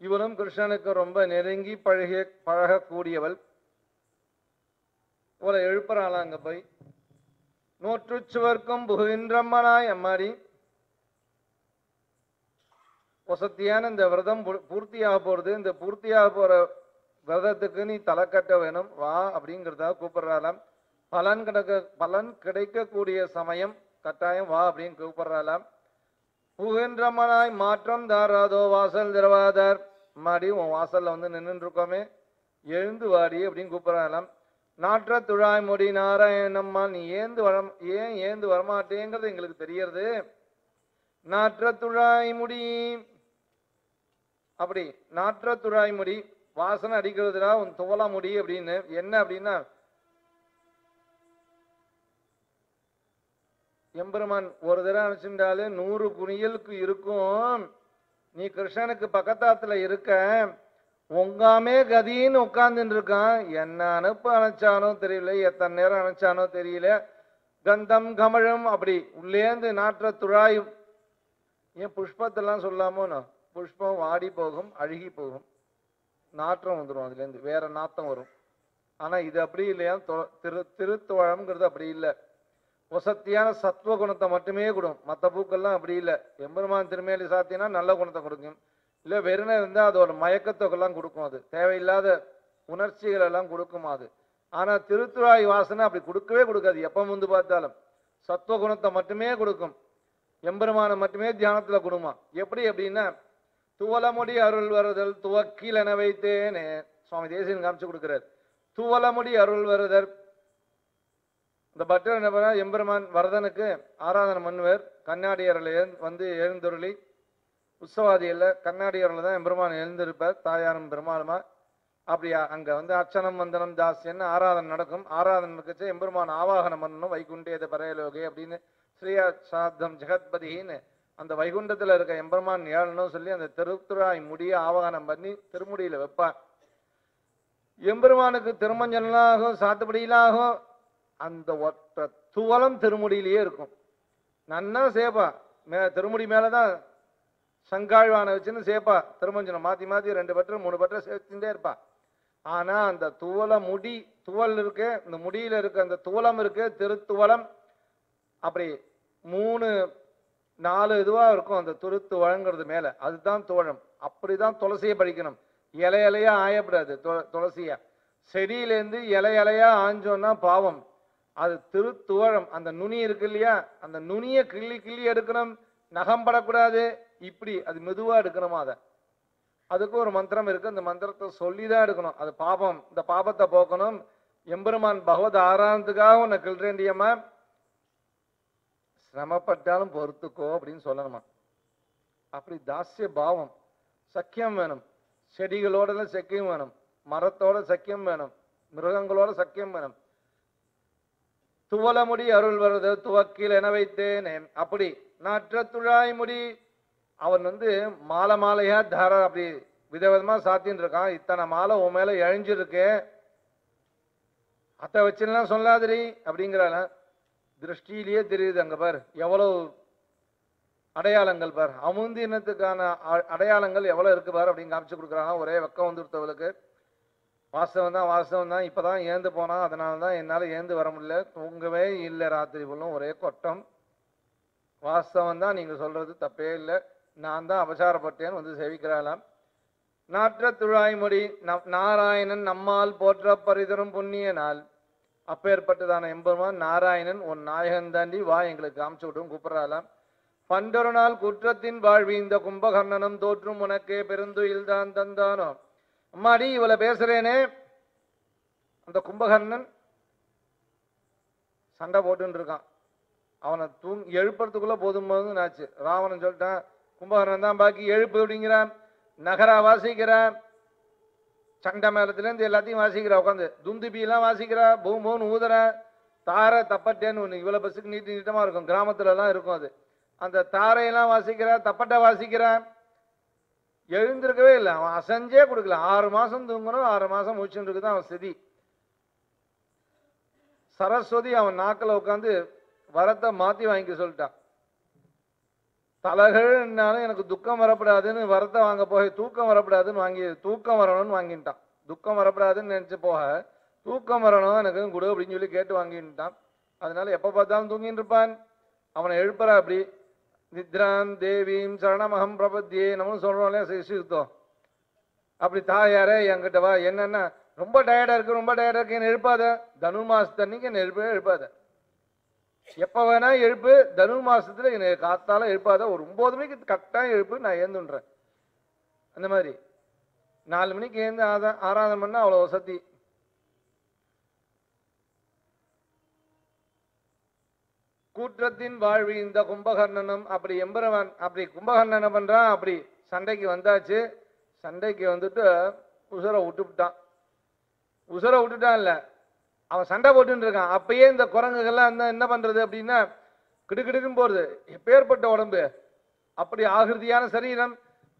இவரும் கிருஷ்ணனுக்கு ரொம்ப நெருங்கி பழகிய பழகக்கூடியவள். இவளை எழுப்புறாளா அங்க போய். நூற்றுச் சுவர்க்கும் புகின்றம்மனாய் அம்மாடி வசத்தியான இந்த விரதம் பூர்த்தியாக போகிறது இந்த பூர்த்தியாக போகிற விரதத்துக்கு நீ தலை கட்ட வேணும் வா அப்படிங்கிறதா கூப்பிடுறாளாம். பலன் கிடைக்க பலன் கிடைக்கக்கூடிய சமயம் கட்டாயம் வா அப்படின்னு கூப்பிடுறாளாம். புகின்றமனாய் மாற்றம் தாராதோ வாசல் திரவாதார் மாடி உன் வாசல்ல வந்து நின்றுட்டு இருக்கோமே எழுந்து வாடி அப்படின்னு கூப்பிடுறாளாம். நாற்ற துழாய் முடி நாராயணம்மா நீ ஏந்து வர ஏன் ஏந்து வரமாட்டேங்கிறது எங்களுக்கு தெரியறது. நாற்ற துழாய் முடி அப்படி நாற்ற துழாய் முடி வாசனை அடிக்கிறதுடா உன் துவலா முடி அப்படின்னு. என்ன அப்படின்னா எம்பெருமான் ஒரு தடவை அனுப்பிச்சுட்டாலே நூறு குனியலுக்கு இருக்கும். நீ கிருஷ்ணனுக்கு பக்கத்தாத்துல இருக்க. உங்காமே கதின்னு உட்கார்ந்துட்டு இருக்கான். என்ன அனுப்பு அணைச்சானோ தெரியல எத்தனை நேரம் அணைச்சானோ தெரியல. கந்தம் கமழம் அப்படி உள்ளேந்து நாற்ற துழாயும் ஏன் புஷ்பத்தெல்லாம் சொல்லாமோனோ? புஷ்பம் வாடி போகும் அழுகி போகும். நாற்றம் வந்துடும் அதுலேருந்து. வேற நாத்தம் வரும். ஆனால் இது அப்படி இல்லையா? திரு திருத்துவழம்ங்கிறது அப்படி இல்லை. வசத்தியான சத்துவ குணத்தை மட்டுமே கொடுக்கும் மற்ற பூக்கள்லாம் அப்படி இல்லை. எம்பெருமான் திருமேலி சாத்தினா நல்ல குணத்தை கொடுக்கும். இல்லை வெறுனை இருந்தால் அதோட மயக்கத்தொகைலாம் கொடுக்கும் அது. தேவையில்லாத உணர்ச்சிகள் எல்லாம் கொடுக்கும் அது. ஆனால் திருத்துழாய் வாசனை அப்படி கொடுக்கவே கொடுக்காது. எப்போ முந்து பார்த்தாலும். சத்துவ குணத்தை மட்டுமே கொடுக்கும். எம்பெருமானை மட்டுமே தியானத்தில் கொடுமா. எப்படி அப்படின்னா துவலமுடி அருள் வருதல் துவக்கில் என வைத்தேனே. சுவாமி தேசியன் காமிச்சு கொடுக்கிறார். துவலமுடி அருள் வருதர் இந்த பட்டர் என்ன பண்ண எம்பெருமான் வரதனுக்கு ஆராதனை பண்ணுவார். கண்ணாடியரில் வந்து எழுந்தருளி உற்சவாதியில் அருள் தான் எம்பெருமான் எழுந்திருப்பார். தாயாரும் பெருமாளுமா? அப்படியா அங்கே வந்து அர்ச்சனம் வந்தனம் தாசியன்னு ஆராதனை நடக்கும். ஆராதனை நடக்கச்சு எம்பெருமான் ஆவாகனம் பண்ணணும். வைகுண்டேத பரையலோகே அப்படின்னு ஸ்ரீயா சாத்தம் ஜெகத்பதின்னு அந்த வைகுண்டத்தில் இருக்க எம்பெருமான் ஏழனும் சொல்லி அந்த திருத்துறாய் முடிய ஆவாகனம் பண்ணி திருமுடியில வைப்பார். எம்பெருமானுக்கு திருமஞ்சனாகும் சாத்துப்படியிலாகும். அந்த ஒற்ற துவலம் திருமுடியிலேயே இருக்கும். நன்னா சேப்பா. மே திருமுடி மேலதான் சங்காழ்வானை வச்சுன்னு சேப்பா. திருமஞ்சனம் மாற்றி மாற்றி ரெண்டு பட்டர் மூணு பட்டர் சேர்த்துட்டே இருப்பா. ஆனால் அந்த துவல முடி துவல் இருக்கு இந்த முடியில் இருக்க அந்த துவலம் இருக்கு திருத்துவலம் அப்படி மூணு நாலு இதுவாக இருக்கும் அந்த துருத்து வழங்குறது மேலே. அதுதான் துவழம் அப்படிதான் துளசியை படிக்கணும் இலை இலையா ஆயப்படாது. து- செடியிலேருந்து இலை ஆஞ்சோன்னா பாவம். அது திருத்துவழம். அந்த நுனி இருக்கு இல்லையா? அந்த நுனியை கிள்ளி கிள்ளி எடுக்கணும். நகம்படக்கூடாது இப்படி. அது மெதுவாக எடுக்கணுமா அதை? அதுக்கு ஒரு மந்திரம் இருக்கு. அந்த மந்திரத்தை சொல்லி தான் எடுக்கணும். அது பாபம். இந்த பாபத்தை போக்கணும். எம்பெருமான் பகவத் ஆராதத்துக்காக உன்னை கிள்றேண்டியம்மா சிரமப்பட்டாலும் பொறுத்துக்கோ அப்படின்னு சொல்லணுமா? அப்படி தாஸ்ய பாவம். சக்கியம் வேணும். செடிகளோட சக்கியம் வேணும். மரத்தோட சக்கியம் வேணும். மிருகங்களோட சக்கியம் வேணும். துவலமுடி அருள் வருது துவக்கில் என வைத்தேனே. அப்படி நாற்ற துழாய் முடி. அவன் வந்து மாலை மாலையா தார அப்படி விதவிதமா சாத்தின்னு இருக்கான். இத்தனை மாலை உன் மேல இழைஞ்சிருக்கு அத்தை வச்சுலாம் சொல்லாதிரி அப்படிங்கிறான் திருஷ்டியிலேயே தெரியுது அங்கே பார். எவ்வளவு அடையாளங்கள் பார். அமுந்தினத்துக்கான அ- அடையாளங்கள் எவ்வளோ இருக்கு பார் அப்படின்னு காமிச்சு கொடுக்குறாங்க. ஒரே வெக்கம் வந்துருத்தவளுக்கு வாஸ்தவம் தான் வாஸ்தவம் தான். இப்பதான் ஏந்து போனா அதனால தான் என்னால் ஏந்து வர முடியல. தூங்கவே இல்லை ராத்திரி ஃபுல்லும் ஒரே கொட்டம். வாஸ்தவம் தான் நீங்கள் சொல்கிறது தப்பே இல்லை. நான் தான் அபசாரப்பட்டேன் வந்து சேவிக்கிறாளாம். நாற்ற துழாய்மொழி ந- நாராயணன் நம்மால் போற்ற பரிதரும் புண்ணிய நாள் அப்பேற்பட்டதான எம்பெருமான் நாராயணன் உன் நாயகன் தாண்டி வா எங்களுக்கு காமிச்சு விட்டும் கூப்பிடுறாளாம். பண்டொரு நாள் குற்றத்தின் வாழ்வி இந்த கும்பகர்ணனும் தோற்றும் உனக்கே பெருந்துயில் தான் தந்தானோ? அம்மாடி இவளை பேசுறேனே. அந்த கும்பகர்ணன் சண்டை போட்டுன்னு இருக்கான். அவனை தூங் எழுப்புறதுக்குள்ள போதும் போதும் ஆச்சு. ராவணன் சொல்லிட்டான் கும்பகர்ணன் தான் பாக்கி எழுப்பு அப்படிங்கிறான். நகரா வாசிக்கிறான் சண்டை மேலத்துலேருந்து எல்லாத்தையும் வாசிக்கிறா உட்காந்து. துந்துபிலாம் வாசிக்கிறா பூம் பூன்னு ஊதுற. தாரை தப்பட்டேன்னு ஒன்று இவ்வளோ பஸ்ஸுக்கு நீட்டு நீட்டமாக இருக்கும். கிராமத்துலலாம் இருக்கும் அது. அந்த தாரையெல்லாம் வாசிக்கிறா தப்பட்டை வாசிக்கிறா. எழுந்திருக்கவே இல்லை. அவன் அசைஞ்சே கொடுக்கல. ஆறு மாதம் தூங்கணும் ஆறு மாதம் முடிச்சுட்டு இருக்குது அவன் ஸ்திதி. சரஸ்வதி அவன் நாக்கில் உட்காந்து வரத்தை மாற்றி வாங்கிக்க சொல்லிட்டான் தலைகள்னாலும் எனக்கு துக்கம் வரப்படாதுன்னு வரத்தை வாங்க போக தூக்கம் வரப்படாதுன்னு வாங்கி தூக்கம் வரணும்னு வாங்கிட்டான். துக்கம் வரப்படாதுன்னு நினச்சி போக தூக்கம் வரணும் எனக்கு கொடு அப்படின்னு சொல்லி கேட்டு வாங்கிட்டான். அதனால எப்போ பார்த்தாலும் தூங்கிட்டு இருப்பான். அவனை எழுப்புறா அப்படி. நித்ரான் தேவீம் சரணமகம் பிரபத்தியே நம்மளும் சொல்றோம் இல்லையா சிசுத்தம் அப்படி தாயாரே என்கிட்ட வா. என்னன்னா ரொம்ப டயர்டாக இருக்கு ரொம்ப டயர்டாக இருக்கு என்ன எழுப்பாத. தனுர்மாசத்தன்னைக்கு என்ன எழுப்பவே எழுப்பாத. எப்ப வேணா எழுப்பு தனு மாசத்துல என்னை காத்தால எழுப்பாத ஒரு ஒன்பது மணிக்கு கரெக்டாக எழுப்பு நான் ஏந்துன்றேன் அந்த மாதிரி. நாலு மணிக்கு ஏந்து ஆதா ஆராதனை பண்ணா அவ்வளோ வசதி. கூற்றத்தின் வாழ்வு இந்த கும்பகர்ணனம் அப்படி எம்பெருமான் அப்படி கும்பகர்ணனம் பண்றான்? அப்படி சண்டைக்கு வந்தாச்சு. சண்டைக்கு வந்துட்டு உசுரை விட்டுவிட்டான் உசுரை விட்டுட்டான் இல்லை அவன் சண்டை போட்டுன்னு இருக்கான். அப்பயே இந்த குரங்குகள்லாம் என்ன என்ன பண்றது அப்படின்னா கிடுகிடுக்குன்னு போறது. பேர்பட்ட உடம்பு. அப்படி ஆகிருதியான சரீரம்.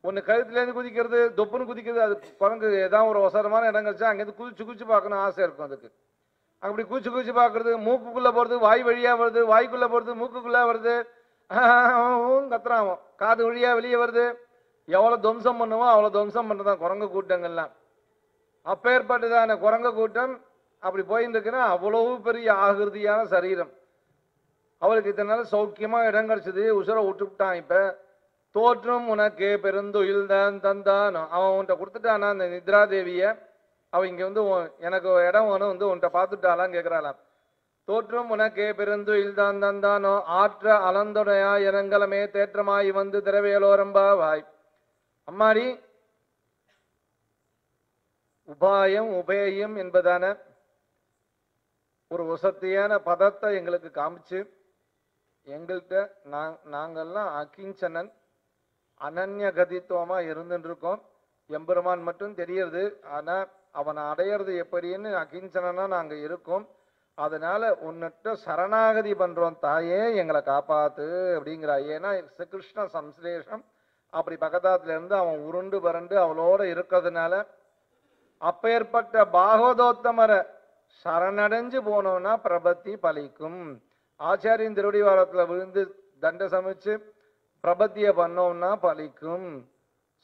ஒன்று கழுத்துலேருந்து குதிக்கிறது தொப்புன்னு குதிக்கிறது அது குரங்கு ஏதாவது ஒரு அவசரமான இடம் கிடைச்சா அங்கேருந்து குதிச்சு குதிச்சு பார்க்கணும் ஆசை இருக்கும் அதுக்கு. அப்படி குதிச்சு குதிச்சு பார்க்கறது மூக்குக்குள்ளே போகிறது வாய் வழியாக வருது வாய்க்குள்ளே போகிறது மூக்குக்குள்ளே வருது. கத்துறாவும் கத்துறான் அவன். காது வழியாக வெளியே வருது. எவ்வளோ துவம்சம் பண்ணுவோம் அவ்வளோ துவம்சம் பண்ணுறதான் குரங்கு கூட்டங்கள்லாம். அப்பேற்பட்டதான குரங்கு கூட்டம் அப்படி போயிருந்துக்குன்னா அவ்வளவு பெரிய ஆகிருதியான சரீரம். அவளுக்கு இத்தனை சௌக்கியமாக இடம் கிடச்சிது. உசுரை விட்டுவிட்டான் இப்போ. தோற்றும் உனக்கு பெருந்துயில் தான் தந்தான். அவன் உன்கிட்ட கொடுத்துட்டானா அந்த நித்ரா அவன் இங்கே வந்து எனக்கு இடம் வேணும் வந்து உன்கிட்ட பார்த்துட்டாளான்னு கேட்கிறாளாம் தோற்றும் உனக்கே பெருந்துயில் தான் தந்தானோ. ஆற்ற அலந்துடையா இறங்கலமே தேற்றமாய் வந்து திரவேலோரம்பாவாய் அம்மாடி உபாயம் உபேயம் என்பதான ஒரு வசத்தியான பதத்தை எங்களுக்கு காமிச்சு எங்கள்கிட்ட நான் நாங்கள்லாம் அகிஞ்சனன் அனன்ய கதித்துவமா இருந்துருக்கோம் எம்பெருமான் மட்டும் தெரியறது ஆனா அவனை அடையிறது எப்படின்னு அகிஞ்சனா நாங்க இருக்கோம். அதனால உன்னிட்ட சரணாகதி பண்றோம் தாயே எங்களை காப்பாத்து அப்படிங்கிறா. ஏன்னா ச- கிருஷ்ண சம்ஸ்லேஷம் அப்படி பக்கத்தாத்துல இருந்து அவன் உருண்டு பரண்டு அவளோட இருக்கிறதுனால அப்பேற்பட்ட பாகவதோத்தமரை சரணடைஞ்சு போனோம்னா பிரபத்தி பலிக்கும். ஆச்சாரியன் திருவடிவாரத்தில் விழுந்து தண்டை சமைச்சு பிரபத்தியை பண்ணோம்னா பலிக்கும்.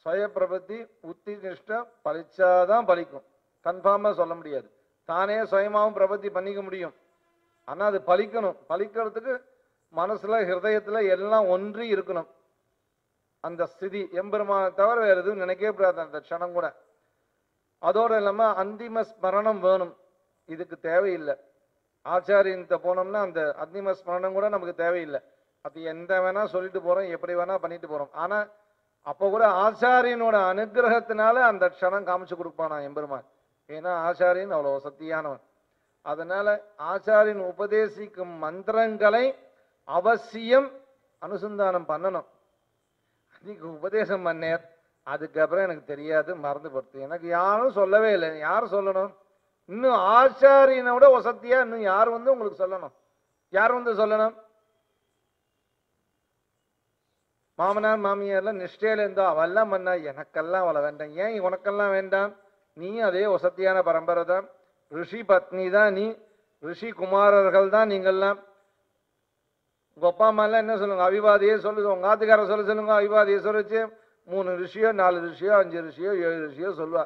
சுய பிரபத்தி உத்தி நிஷ்ட பலிச்சாதான் பலிக்கும். கன்ஃபார்மாக சொல்ல முடியாது. தானே சுயமாகவும் பிரபத்தி பண்ணிக்க முடியும். ஆனால் அது பலிக்கணும். பலிக்கிறதுக்கு மனசில் ஹிருதயத்தில் எல்லாம் ஒன்றி இருக்கணும். அந்த ஸ்திதி எம்பெருமானை தவிர வேறு எதுவும் நினைக்கவே கூடாது அந்த க்ஷணம் கூட. அதோடு இல்லாமல் அந்திம ஸ்மரணம் வேணும். இதுக்கு தேவையில்லை. ஆச்சாரியன்கிட்ட போனோம்னா அந்த அந்திம ஸ்மரணம் கூட நமக்கு தேவையில்லை. அது எந்த வேணா சொல்லிட்டு போறோம் எப்படி வேணா பண்ணிட்டு போறோம். ஆனா அப்போ கூட ஆச்சாரியனோட அனுகிரகத்தினால அந்த க்ஷணம் காமிச்சு கொடுப்பானா எம்பெருமான். ஏன்னா ஆச்சாரியன் அவ்வளோ சக்தியானவன். அதனால ஆச்சாரியன் உபதேசிக்கும் மந்திரங்களை அவசியம் அனுசந்தானம் பண்ணணும். நீங்க உபதேசம் பண்ணேர். அதுக்கப்புறம் எனக்கு தெரியாது மறந்து போடுது எனக்கு யாரும் சொல்லவே இல்லை. யார் சொல்லணும்? இன்னும் ஆச்சாரியனை விட வசத்தியா இன்னும் யார் வந்து உங்களுக்கு சொல்லணும்? யார் வந்து சொல்லணும்? மாமனார் மாமியார்லாம் நிஷ்டையில இருந்தோ அவெல்லாம் பண்ணா எனக்கெல்லாம் அவளை வேண்டாம். ஏன் உனக்கெல்லாம் வேண்டாம்? நீ அதே வசதியான பரம்பரை தான். ரிஷி பத்னி தான் நீ. ரிஷி குமாரர்கள் தான் நீங்கள்லாம். உங்க அப்பா அம்மா எல்லாம் என்ன சொல்லுங்க? அவிவாதியே சொல்லுது உங்க ஆத்துக்கார சொல்ல சொல்லுங்க. அவிவாதியை சொல்லிச்சு. மூணு ரிஷியோ நாலு ரிஷியோ அஞ்சு ரிஷியோ ஏழு ரிஷியோ சொல்லுவா.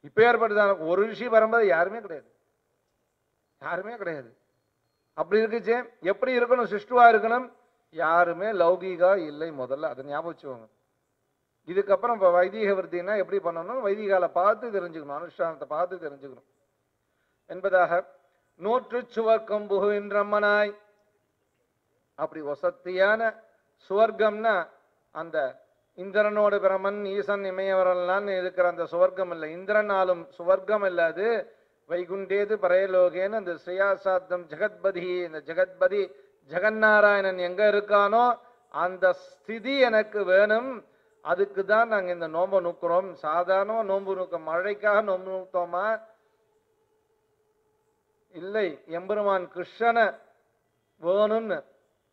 இப்போ ஏற்பட்டதான ஒரு விஷயம் வரும்போது யாருமே கிடையாது. யாருமே கிடையாது. அப்படி இருக்குச்சே. எப்படி இருக்கணும்? சிஷ்டுவா இருக்கணும்? யாருமே லௌகீகா இல்லை முதல்ல. அதை ஞாபகம் வச்சுக்கோங்க. இதுக்கப்புறம் இப்போ வைதிக விருத்தினா எப்படி பண்ணணும்? வைதிகால பார்த்து தெரிஞ்சுக்கணும். அனுஷ்டானத்தை பார்த்து தெரிஞ்சுக்கணும். என்பதாக நூற்று சுவர்க்கம் புகுகின்றம்மனாய் அப்படி வசத்தியான சுவர்க்கம்னா அந்த இந்திரனோடு பிரமன் ஈசன் இமயவரெல்லாம் இருக்கிற அந்த சுவர்க்கம் இல்லை இந்திரனாலும் சுவர்க்கம் இல்லை அது. வைகுண்டேது பரயலோகேன்னு அந்த ஸ்ரீயாசாத்தம் ஜெகத்பதி. இந்த ஜெகத்பதி ஜெகநாராயணன் எங்க இருக்கானோ அந்த ஸ்திதி எனக்கு வேணும். அதுக்கு தான் நாங்கள் இந்த நோன்பை நூக்கிறோம். சாதாரண நோன்பு நுக்க மழைக்காக நோன்பு நூத்தோமா? இல்லை எம்பெருமான் கிருஷ்ணனை வேணும்னு.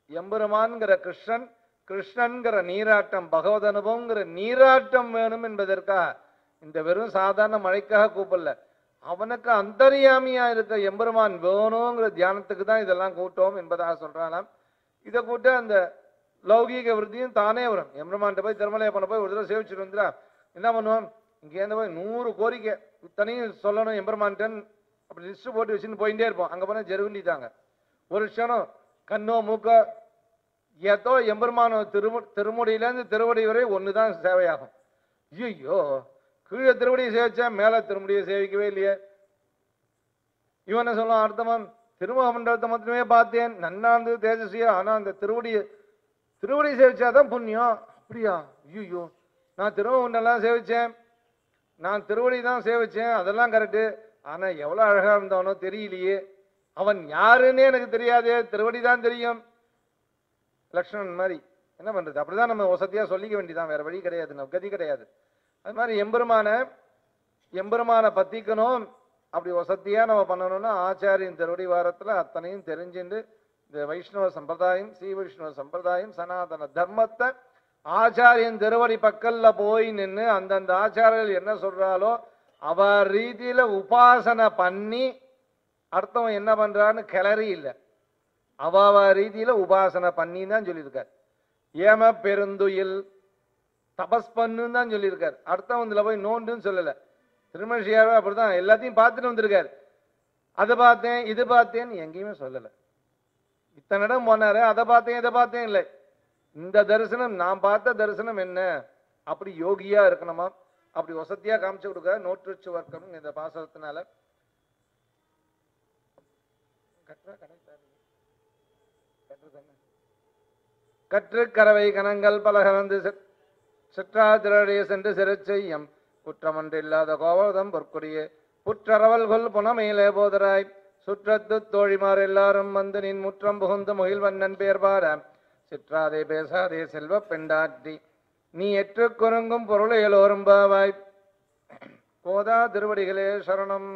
எம்பெருமான்கிற கிருஷ்ணன் கிருஷ்ணன்கிற நீராட்டம் பகவத் அனுபவங்கிற நீராட்டம் வேணும் என்பதற்காக இந்த வெறும் சாதாரண மழைக்காக கூப்பிடல. அவனுக்கு அந்தரியாமியா இருக்க எம்பெருமான் வேணுங்கிற தியானத்துக்கு தான் இதெல்லாம் கூட்டோம் என்பதாக சொல்றானாம். இதை கூட்ட அந்த லௌகீக விருத்தியும் தானே வரும். எம்பெருமான்கிட்ட போய் திருமலையை பண்ண போய் ஒரு தடவை சேவிச்சுட்டு வந்துடா. என்ன பண்ணுவோம்? இங்கேருந்து போய் நூறு கோரிக்கை. இத்தனையும் சொல்லணும் எம்பெருமான்டன் அப்படி லிஸ்ட் போட்டு வச்சுன்னு போயிட்டே இருப்போம். அங்க போனா தாங்க ஒரு க்ஷணம் கண்ணோ மூக்கோ ஏதோ எம்பெருமான திருமு திருமுடியிலேருந்து திருவடி வரை ஒன்று தான் சேவையாகும். ஐயோ கீழே திருவடியை சேவிச்சா மேலே திருமுடியை சேவிக்கவே இல்லையே. இவன் என்ன சொல்லுவான் அர்த்தமன் திருமுக மண்டலத்தை மட்டுமே பார்த்தேன் நன்னா இருந்தது தேஜஸ்வியா ஆனால் அந்த திருவடியை திருவடி சேவிச்சாதான் புண்ணியம். அப்படியா? ஐயோ நான் திருமண்டலம் சேவிச்சேன் நான் திருவடி தான் சேவிச்சேன் அதெல்லாம் கரெக்டு ஆனால் எவ்வளோ அழகாக இருந்தவனோ தெரியலையே. அவன் யாருன்னே எனக்கு தெரியாதே திருவடி தான் தெரியும். லக்ஷ்மணன் மாதிரி என்ன பண்றது? அப்படிதான் நம்ம வசதியாக சொல்லிக்க வேண்டியதான் வேறு வழி கிடையாது. நம்ம கதி கிடையாது. அது மாதிரி எம்பெருமான எம்பெருமானை பற்றிக்கணும் அப்படி வசதியாக நம்ம பண்ணணும்னா ஆச்சாரியன் திருவடி வாரத்தில் அத்தனையும் தெரிஞ்சுட்டு இந்த வைஷ்ணவ சம்பிரதாயம் ஸ்ரீ வைஷ்ணவ சம்பிரதாயம் சனாதன தர்மத்தை ஆச்சாரியன் திருவடி பக்கல்ல போய் நின்று அந்தந்த ஆச்சாரியர்கள் என்ன சொல்றாலோ அவ ரீதியில உபாசனை பண்ணி அர்த்தம் என்ன பண்றான்னு கிளறி இல்லை. அவ ரீதியில உபாசனை பண்ணி தான் சொல்லியிருக்கார். ஏம பெருந்துயில் தபஸ் பண்ணுன்னு தான் சொல்லியிருக்கார். அர்த்தம் போய் நோண்டுன்னு சொல்லலை. திருமணிஷியாவே அப்படிதான் எல்லாத்தையும் பார்த்துட்டு வந்திருக்காரு. அதை பார்த்தேன் இது பார்த்தேன்னு எங்கேயுமே சொல்லலை. இத்தனை இடம் போனாரு அதை பார்த்தேன் இதை பார்த்தேன் இல்லை. இந்த தரிசனம் நான் பார்த்த தரிசனம் என்ன? அப்படி யோகியா இருக்கணுமா? அப்படி வசதியா காமிச்சு கொடுக்க நோற்றுச்சு வர்க்கம் இந்த பாசத்தினால கற்றா கடை கற்று தானே? கற்றுக்கரவை கணங்கள் பல கலந்து சிற்றா சென்று சிறச்செய்யம் குற்றமன்றில்லாத கோபதம் கோவதம் பொற்குடியே. புற்றரவல் கொல் புனமையிலே போதராய். சுற்றத்து தோழிமார் எல்லாரும் வந்து நின் முற்றம் புகுந்து முகில்வண்ணன் பேர் பார. சிற்றாதே பேசாதே செல்வ பெண்டாட்டி. நீ எற்று குறுங்கும் பொருளை எல்லோரும் பாவாய். கோதா திருவடிகளே சரணம்.